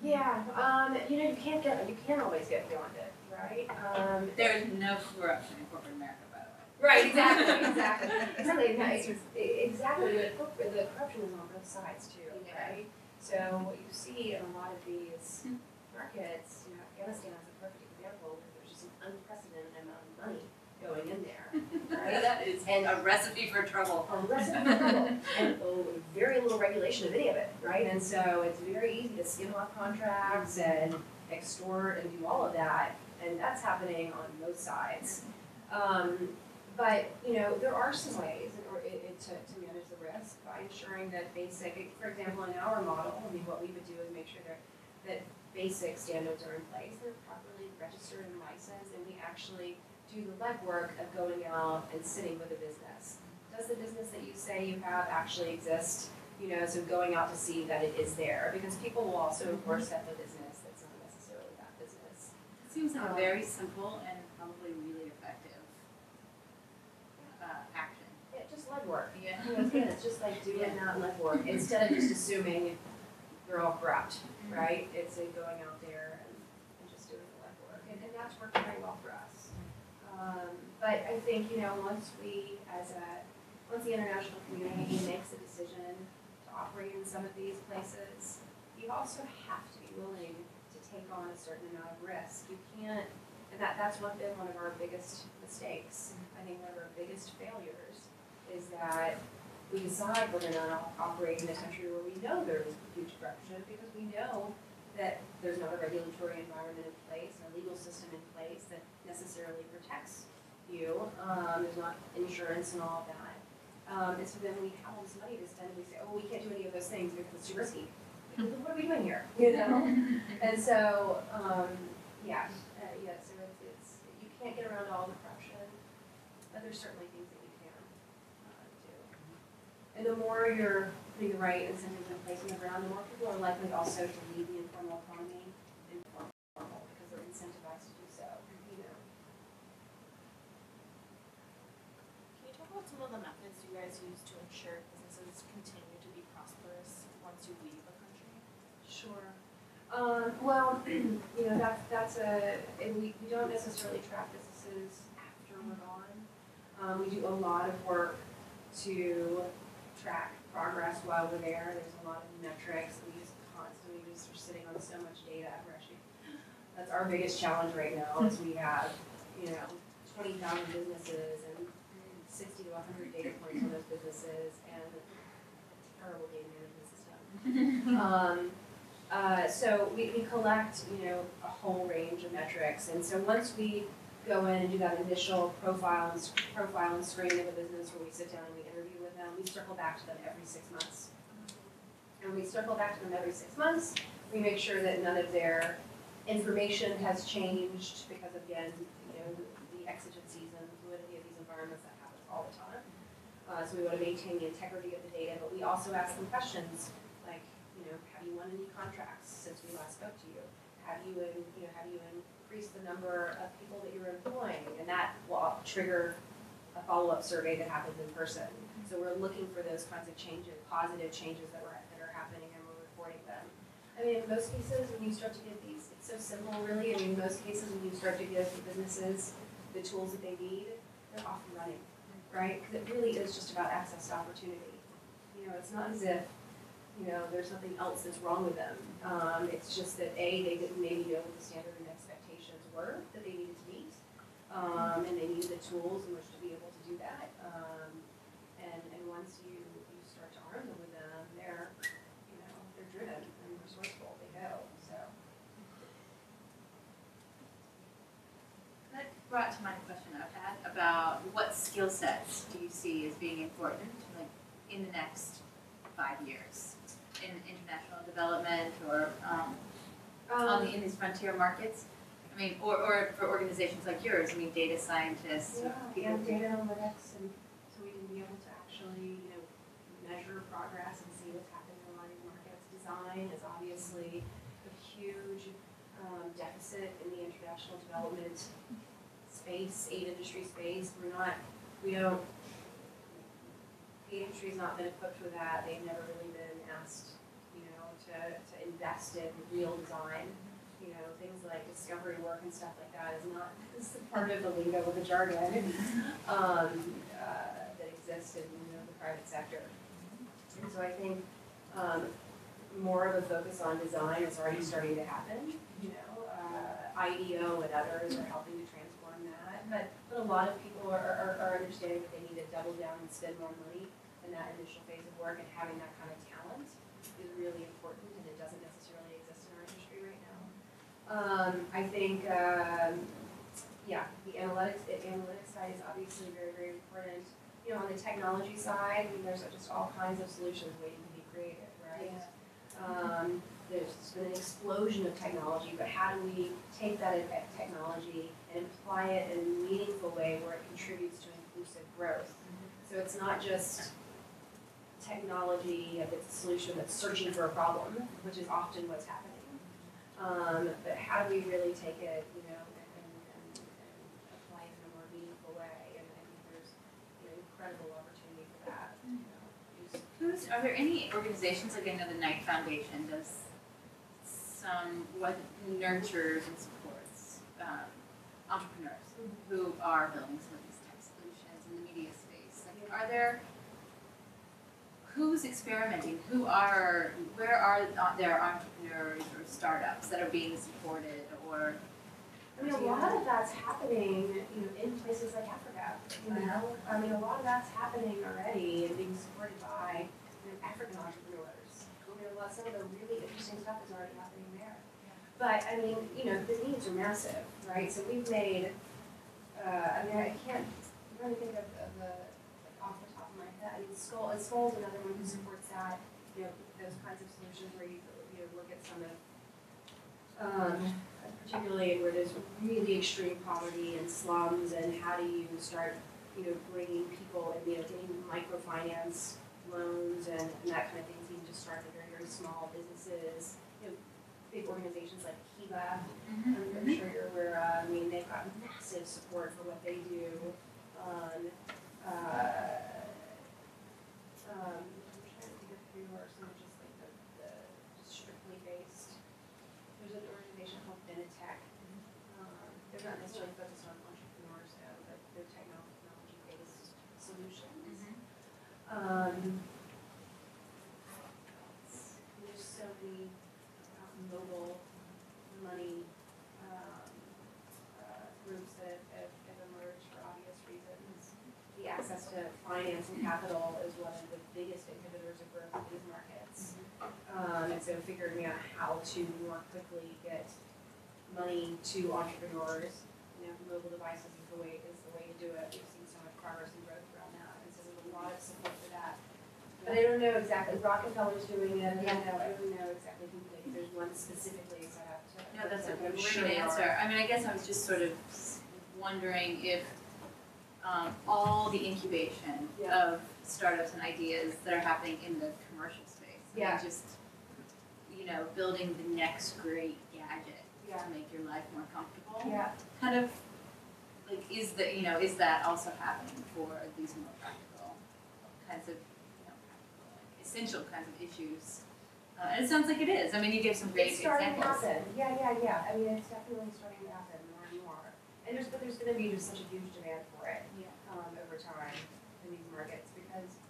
Yeah, um, you know, you can't get, you can't always get beyond it, right? Um, There is no corruption in corporate America, by the way. Right, exactly, (laughs) exactly. (laughs) really, no, it's- exactly, the the corruption is on both sides too, right? So what you see in a lot of these markets, you know, Afghanistan is a perfect example, where there's just an unprecedented amount of money going in there, right? And- a recipe for trouble. a recipe for trouble, and oh, very little regulation of any of it, right? And so it's very easy to skim off contracts and extort and do all of that, and that's happening on both sides. Um, but, you know, there are some ways in to, to manage the risk by ensuring that basic, for example, in our model, I mean, what we would do is make sure that, that basic standards are in place, they're properly registered and licensed, and we actually do the legwork of going out and sitting with a business. Does the business that you say you have actually exist? You know, so going out to see that it is there, because people will also, of course, have the business that's not necessarily that business. It seems like a very simple and probably really effective uh, action. Yeah, just legwork. Yeah. You know, again, it's just like doing that legwork, instead of just assuming they're all corrupt, right? It's a going out there and, and just doing the legwork, and, and that's worked very well for us. Um, but I think, you know, once we, as a, once the international community makes a decision to operate in some of these places, you also have to be willing to take on a certain amount of risk. You can't, and that, that's one been one of our biggest mistakes. I think one of our biggest failures is that we decide we're gonna operate in a country where we know there is huge corruption because we know that there's not a regulatory environment in place, a legal system in place that necessarily protects you. Um, there's not insurance and all of that. Um, and so then we have all this money to spend and we say, oh, we can't do any of those things because it's too risky. (laughs) what are we doing here? You know? (laughs) and so, um, yeah, uh, yeah, so it's, it's, you can't get around all the corruption, but there's certainly things that you can uh, do. And the more you're putting the right incentives in place on the ground, the more people are likely also to leave the informal economy and formal because they're incentivized to do so, you know. Can you talk about some of the methods you guys use to ensure businesses continue to be prosperous once you leave a country? Sure. Um, well, (clears throat) you know, that's, that's a, we, we don't necessarily track businesses after we're gone. Um, we do a lot of work to track progress while we're there. There's a lot of metrics we use constantly, we just are sitting on so much data. We're actually, that's our biggest challenge right now is we have, you know, twenty thousand businesses and sixty to hundred data points on those businesses and a terrible data management system. (laughs) Um, uh, so we, we collect, you know, a whole range of metrics, and so once we go in and do that initial profile and, profile and screening of a business where we sit down and we interview with them, we circle back to them every six months. And we circle back to them every six months, we make sure that none of their information has changed, because again, you know, the exigencies and fluidity of these environments, that happens all the time. Uh, so we wanna maintain the integrity of the data, but we also ask them questions, like, you know, have you won any contracts since we last spoke to you? Have you, in- you know, have you increased the number of people that you're employing? And that will trigger a follow-up survey that happens in person. So we're looking for those kinds of changes, positive changes that were, that are happening and we're reporting them. I mean, in most cases, when you start to give these, it's so simple really, I mean, in most cases, when you start to give the businesses the tools that they need, they're off and running, right? Because it really is just about access to opportunity. You know, it's not as if, you know, there's something else that's wrong with them. Um, it's just that A, they didn't maybe know the standard were that they needed to meet. Um, and they needed the tools in which to be able to do that. Um, and, and once you, you start to arm them with them, they're, you know, they're driven and resourceful, they go, so. That brought to mind a question I've had about what skill sets do you see as being important, like, in the next five years? In international development or, um, on the, in these frontier markets? I mean, or, or for organizations like yours, I mean, data scientists, Yeah, data analytics, and so we can be able to actually, you know, measure progress and see what's happening in of markets. Design is obviously a huge um, deficit in the international development space, aid industry space. We're not, we don't, the industry's not been equipped with that. They've never really been asked, you know, to, to invest in real design know, things like discovery work and stuff like that is not, (laughs) part of the lingo of the jargon, (laughs) um, uh, that exists in, you know, the private sector. And so I think, um, more of a focus on design is already starting to happen, you know, uh, IDEO and others are helping to transform that, but, but a lot of people are, are, are understanding that they need to double down and spend more money in that initial phase of work and having that kind of talent is really important and it doesn't necessarily exist in our industry right now. Um, I think, um, yeah, the analytics, the analytics side is obviously very, very important. You know, on the technology side, I mean, there's just all kinds of solutions waiting to be created, right? Um, there's been an explosion of technology, but how do we take that technology and apply it in a meaningful way where it contributes to inclusive growth? So it's not just technology, if it's a solution that's searching for a problem, which is often what's happening. Um, but how do we really take it, you know, and, and, and, apply it in a more meaningful way? And I think there's know, incredible opportunity for that. You know, Who's, are there any organizations, like I know the Knight Foundation does some, what nurtures and supports, um, entrepreneurs who are building some of these tech solutions in the media space. Like, are there who's experimenting? Who are where are uh, there entrepreneurs or startups that are being supported or I mean, a lot of that's happening, you know, in places like Africa, you know? I mean, a lot of that's happening already and being supported by, you know, African entrepreneurs. You know, a lot, some of the really interesting stuff is already happening there. But, I mean, you know, the needs are massive, right? So we've made, uh, I mean, I can't, I'm trying to think of, of the, like, off the top of my head. I mean, Skoll, and Skoll's another one who supports that, you know, those kinds of solutions where you, you know, look at some of, um, particularly where there's really extreme poverty and slums and how do you start, you know, bringing people and, you know, getting microfinance loans and, and that kind of thing, so you can just start with very, very small businesses, you know, big organizations like Kiva, I'm, I'm sure you're aware of, I mean, they've got massive support for what they do on, uh, um, I'm trying to think of who are some of just like the, the strictly based there's an organization called Benetech. Um, they're not necessarily focused on entrepreneurs though, but they're technology-based solutions. Um, there's so many uh, mobile money, um, uh, groups that have, have emerged for obvious reasons. The access to finance and capital is one of the biggest inhibitors of growth in these markets. Um, and so figuring out how to more quickly get money to entrepreneurs, you know, mobile devices is the way, is the way to do it. We've seen so much progress and growth around that, and so there's a lot of support for that. But I don't know exactly, Rockefeller's doing it, I don't know, I don't know exactly who, they- there's one specifically, so I have to. No, that's a I'm great sure answer. I mean, I guess I was just sort of wondering if um, all the incubation Yeah. of startups and ideas that are happening in the commercial space. I mean, Yeah. just, you know, building the next great gadget Yeah. to make your life more comfortable. Yeah, Kind of, like, is the, you know, is that also happening for these more practical kinds of, you know, practical, like, essential kinds of issues? Uh, and it sounds like it is. I mean, you gave some great It's starting to happen, yeah, yeah, yeah, I mean, it's definitely starting to happen more and more. And there's, but there's gonna be just such a huge demand for it, Yeah. um, over time in these markets, because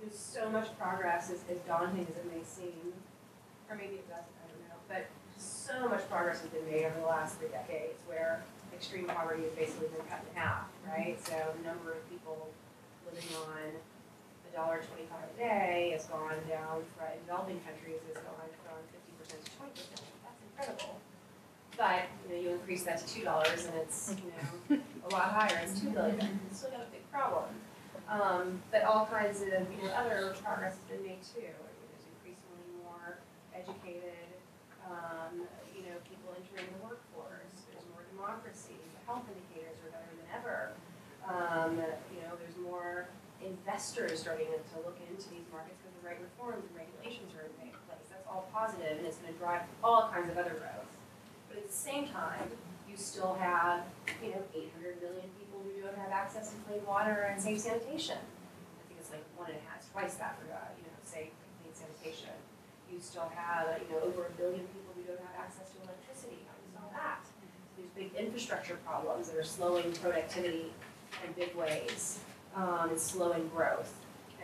there's so much progress, as, as daunting as it may seem, or maybe it doesn't, I don't know, but so much progress has been made over the last three decades, where extreme poverty has basically been cut in half, right? So the number of people living on a dollar twenty-five a day has gone down, for in developing countries, has gone from fifty percent to twenty percent, that's incredible. But, you know, you increase that to two dollars and it's, you know, a lot higher, it's two billion, it's still got a big problem. Um, but all kinds of, you know, other progress has been made too, I mean, there's increasingly more educated, um, you know, people entering the workforce, there's more democracy, the health indicators are better than ever. Um, you know, there's more investors starting to to look into these markets because the right reforms and regulations are in place, that's all positive and it's gonna drive all kinds of other growth. But at the same time, you still have, you know, eight hundred million people who don't have access to clean water and safe sanitation. I think it's like one and a half, twice that for, uh, you know, safe, clean sanitation. You still have, you know, over a billion people who don't have access to electricity, how do you solve that? There's big infrastructure problems that are slowing productivity in big ways, um, and slowing growth.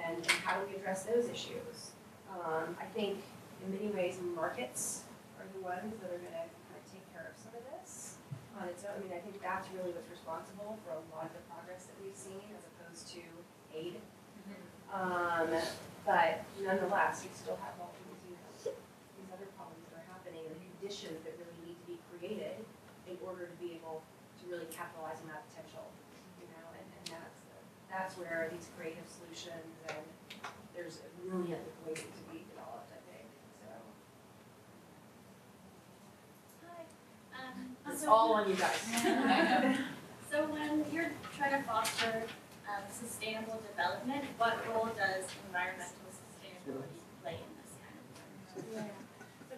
And, and how do we address those issues? Um, I think in many ways, markets are the ones that are gonna kind of take care of some of this on its own. I mean, I think that's really what's responsible for a lot of the progress that we've seen as opposed to aid. Um, but nonetheless, we still have all these, you know, these other problems that are happening and conditions that really need to be created in order to be able to really capitalize on that potential, you know, and, and that's, that's where these creative solutions and there's a million ways to be developed, I think, so. Hi. Um, It's so- all on you guys. (laughs) So when you're trying to foster um, sustainable development, what role does environmental sustainability play in this kind of? work? Yeah, It's a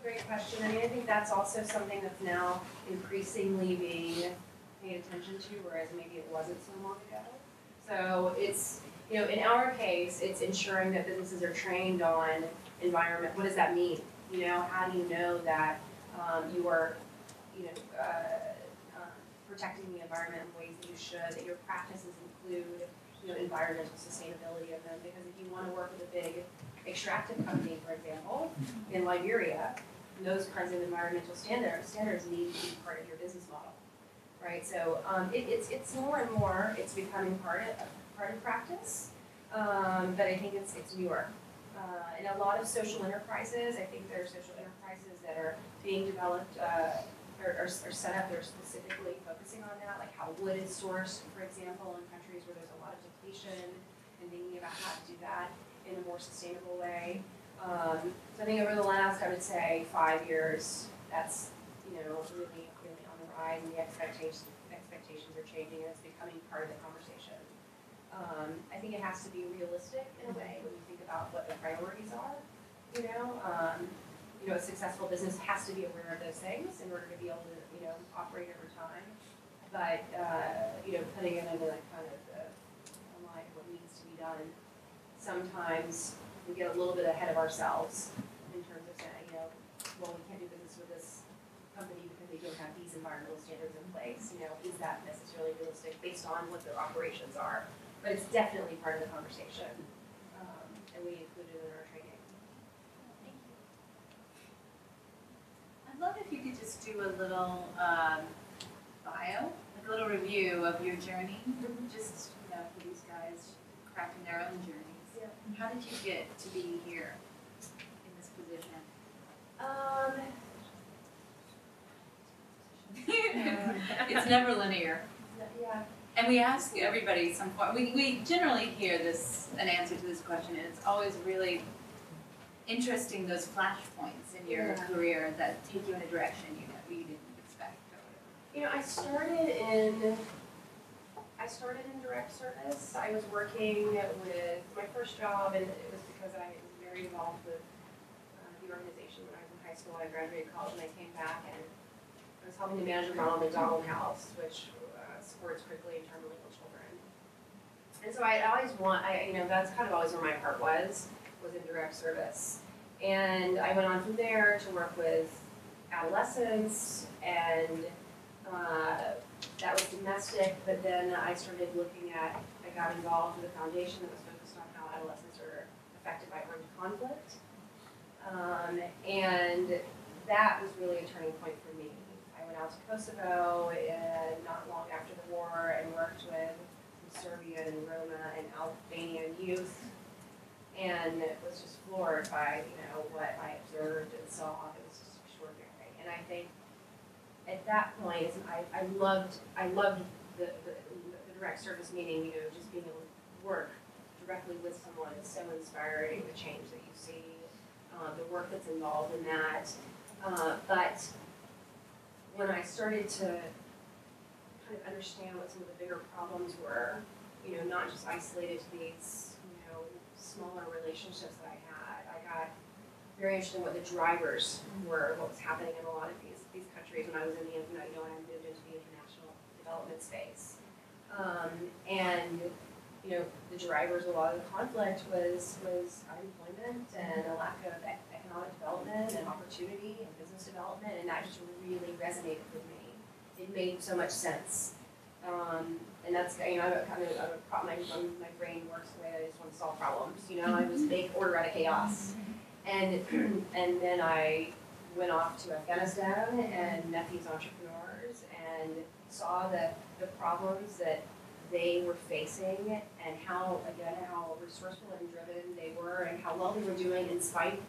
great question. I mean, I think that's also something that's now increasingly being paid attention to, whereas maybe it wasn't so long ago. So it's, you know, in our case, it's ensuring that businesses are trained on environment. What does that mean? You know, how do you know that um, you are, you know, uh, um, protecting the environment in ways that you should, that your practices include, you know, environmental sustainability of them, because if you wanna work with a big extractive company, for example, in Liberia, those kinds of environmental standards, standards need to be part of your business model, right? So, um, it, it's, it's more and more, it's becoming part of, part of practice, um, but I think it's, it's newer. Uh, and a lot of social enterprises, I think there are social enterprises that are being developed, uh, or, or, or set up, they're specifically focusing on that, like how wood is sourced, for example, in countries where there's a lot of depletion, and thinking about how to do that in a more sustainable way. Um, so I think over the last, I would say, five years, that's, you know, really, really on the rise, and the expectations, expectations are changing, and it's becoming part of the conversation. Um, I think it has to be realistic in a way when you think about what the priorities are, you know? Um, you know, a successful business has to be aware of those things in order to be able to, you know, operate over time. But, uh, you know, putting it into that kind of the line of what needs to be done, sometimes we get a little bit ahead of ourselves in terms of saying, you know, well, we can't do business with this company because they don't have these environmental standards in place, you know, is that necessarily realistic based on what their operations are? But it's definitely part of the conversation, um, and we include it in our training. Thank you. I'd love if you could just do a little um, bio, like a little review of your journey, just you know, for these guys crafting their own journeys. Yeah. How did you get to be here in this position? Um, (laughs) it's never linear. yeah, And we ask everybody some point, we, we generally hear this, an answer to this question, and it's always really interesting, those flash points in your Yeah. career that take you in a direction you know, you didn't expect or you know, I started in, I started in direct service. I was working with, my first job, and it was because I was very involved with uh, the organization when I was in high school. I graduated college and I came back and I was helping to manage Ronald McDonald House, which uh, supports critically and terminally ill children. And so I always want, I, you know, that's kind of always where my heart was, was in direct service. And I went on from there to work with adolescents and uh, that was domestic, but then I started looking at, I got involved with a foundation that was focused on how adolescents are affected by armed conflict. Um, and that was really a turning point for me. I went out to Kosovo and not long after the war and worked with Serbian and Roma and Albanian youth and was just floored by, you know, what I observed and saw. It was just extraordinary. And I think at that point, I, I loved, I loved the, the, the direct service meaning, you know, just being able to work directly with someone is so inspiring, the change that you see, uh, the work that's involved in that. Uh, but when I started to kind of understand what some of the bigger problems were, you know, not just isolated to these, you know, smaller relationships that I had, I got very interested in what the drivers were, what was happening in a lot of these countries when I was in the, you know, I moved into the international development space. Um, and, you know, the drivers, of a lot of the conflict was, was unemployment and a lack of ec- economic development and opportunity and business development, and that just really resonated with me. It made so much sense. Um, and that's, you know, I'm a kind of, I'm a, my, my brain works the way I just want to solve problems, you know, I just make order out of chaos. And, (clears throat) and then I went off to Afghanistan and met these entrepreneurs and saw the, the problems that they were facing and how, again, how resourceful and driven they were and how well they were doing in spite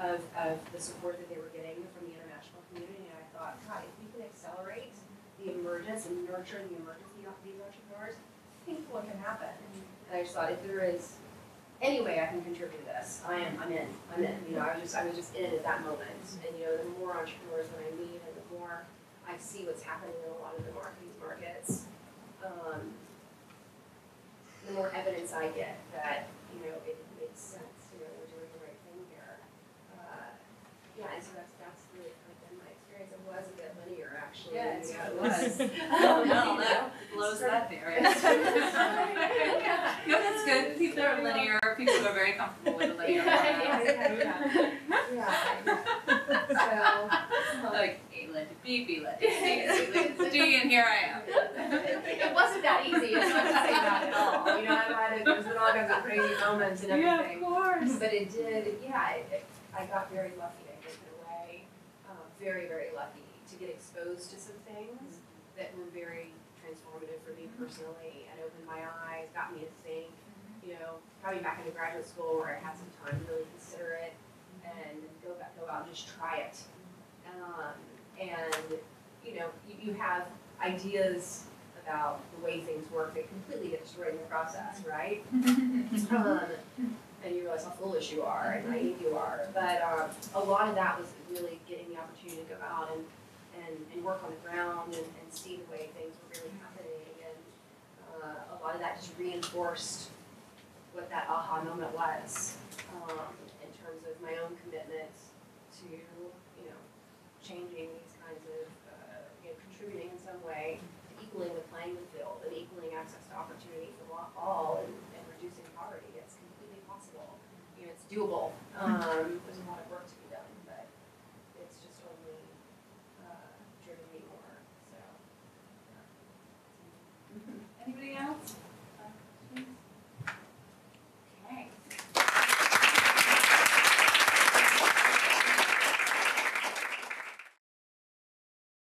of, of the support that they were getting from the international community. And I thought, God, if we can accelerate the emergence and nurture the emergence of these entrepreneurs, think what can happen. And I just thought, if there is any way I can contribute to this, I am, I'm in, I'm in. You know, I was just, I was just in at that moment. And you know, the more entrepreneurs that I meet, and the more I see what's happening in a lot of the market, these markets, um, the more evidence I get that you know it makes sense. You know, we're doing the right thing here. Uh, yeah, and so that's that's really kind of been my experience. It was a bit linear, actually. Yeah, it was. (laughs) (laughs) Um, Well, you that know, blows sort that barrier. No, (laughs) that's good. People are linear, people who are very comfortable with a linear Yeah, format. yeah, yeah. So, Like A led to B, B led to C, C led to D, (laughs) and here I am. It wasn't that easy. It's not to say that at all. You know, I've had, there's been all kinds of crazy moments and everything. Yeah, Of course. But it did, yeah, it, it, I got very lucky, I guess, in a way. Um, very, very lucky to get exposed to some things that were very transformative for me personally and opened my eyes, got me to think. You know, coming back into graduate school where I had some time to really consider it and go back, go out and just try it. Um, and, you know, you, you have ideas about the way things work that completely get destroyed in the process, right? (laughs) um, and you realize how foolish you are and naive you are. But um, a lot of that was really getting the opportunity to go out and, and, and work on the ground and, and see the way things were really happening. And uh, a lot of that just reinforced what that aha moment was um, in terms of my own commitment to, you know, changing these kinds of, uh, you know, contributing in some way to equaling the playing field and equaling access to opportunity for all and, and reducing poverty. It's completely possible. You know, it's doable. Um, (laughs)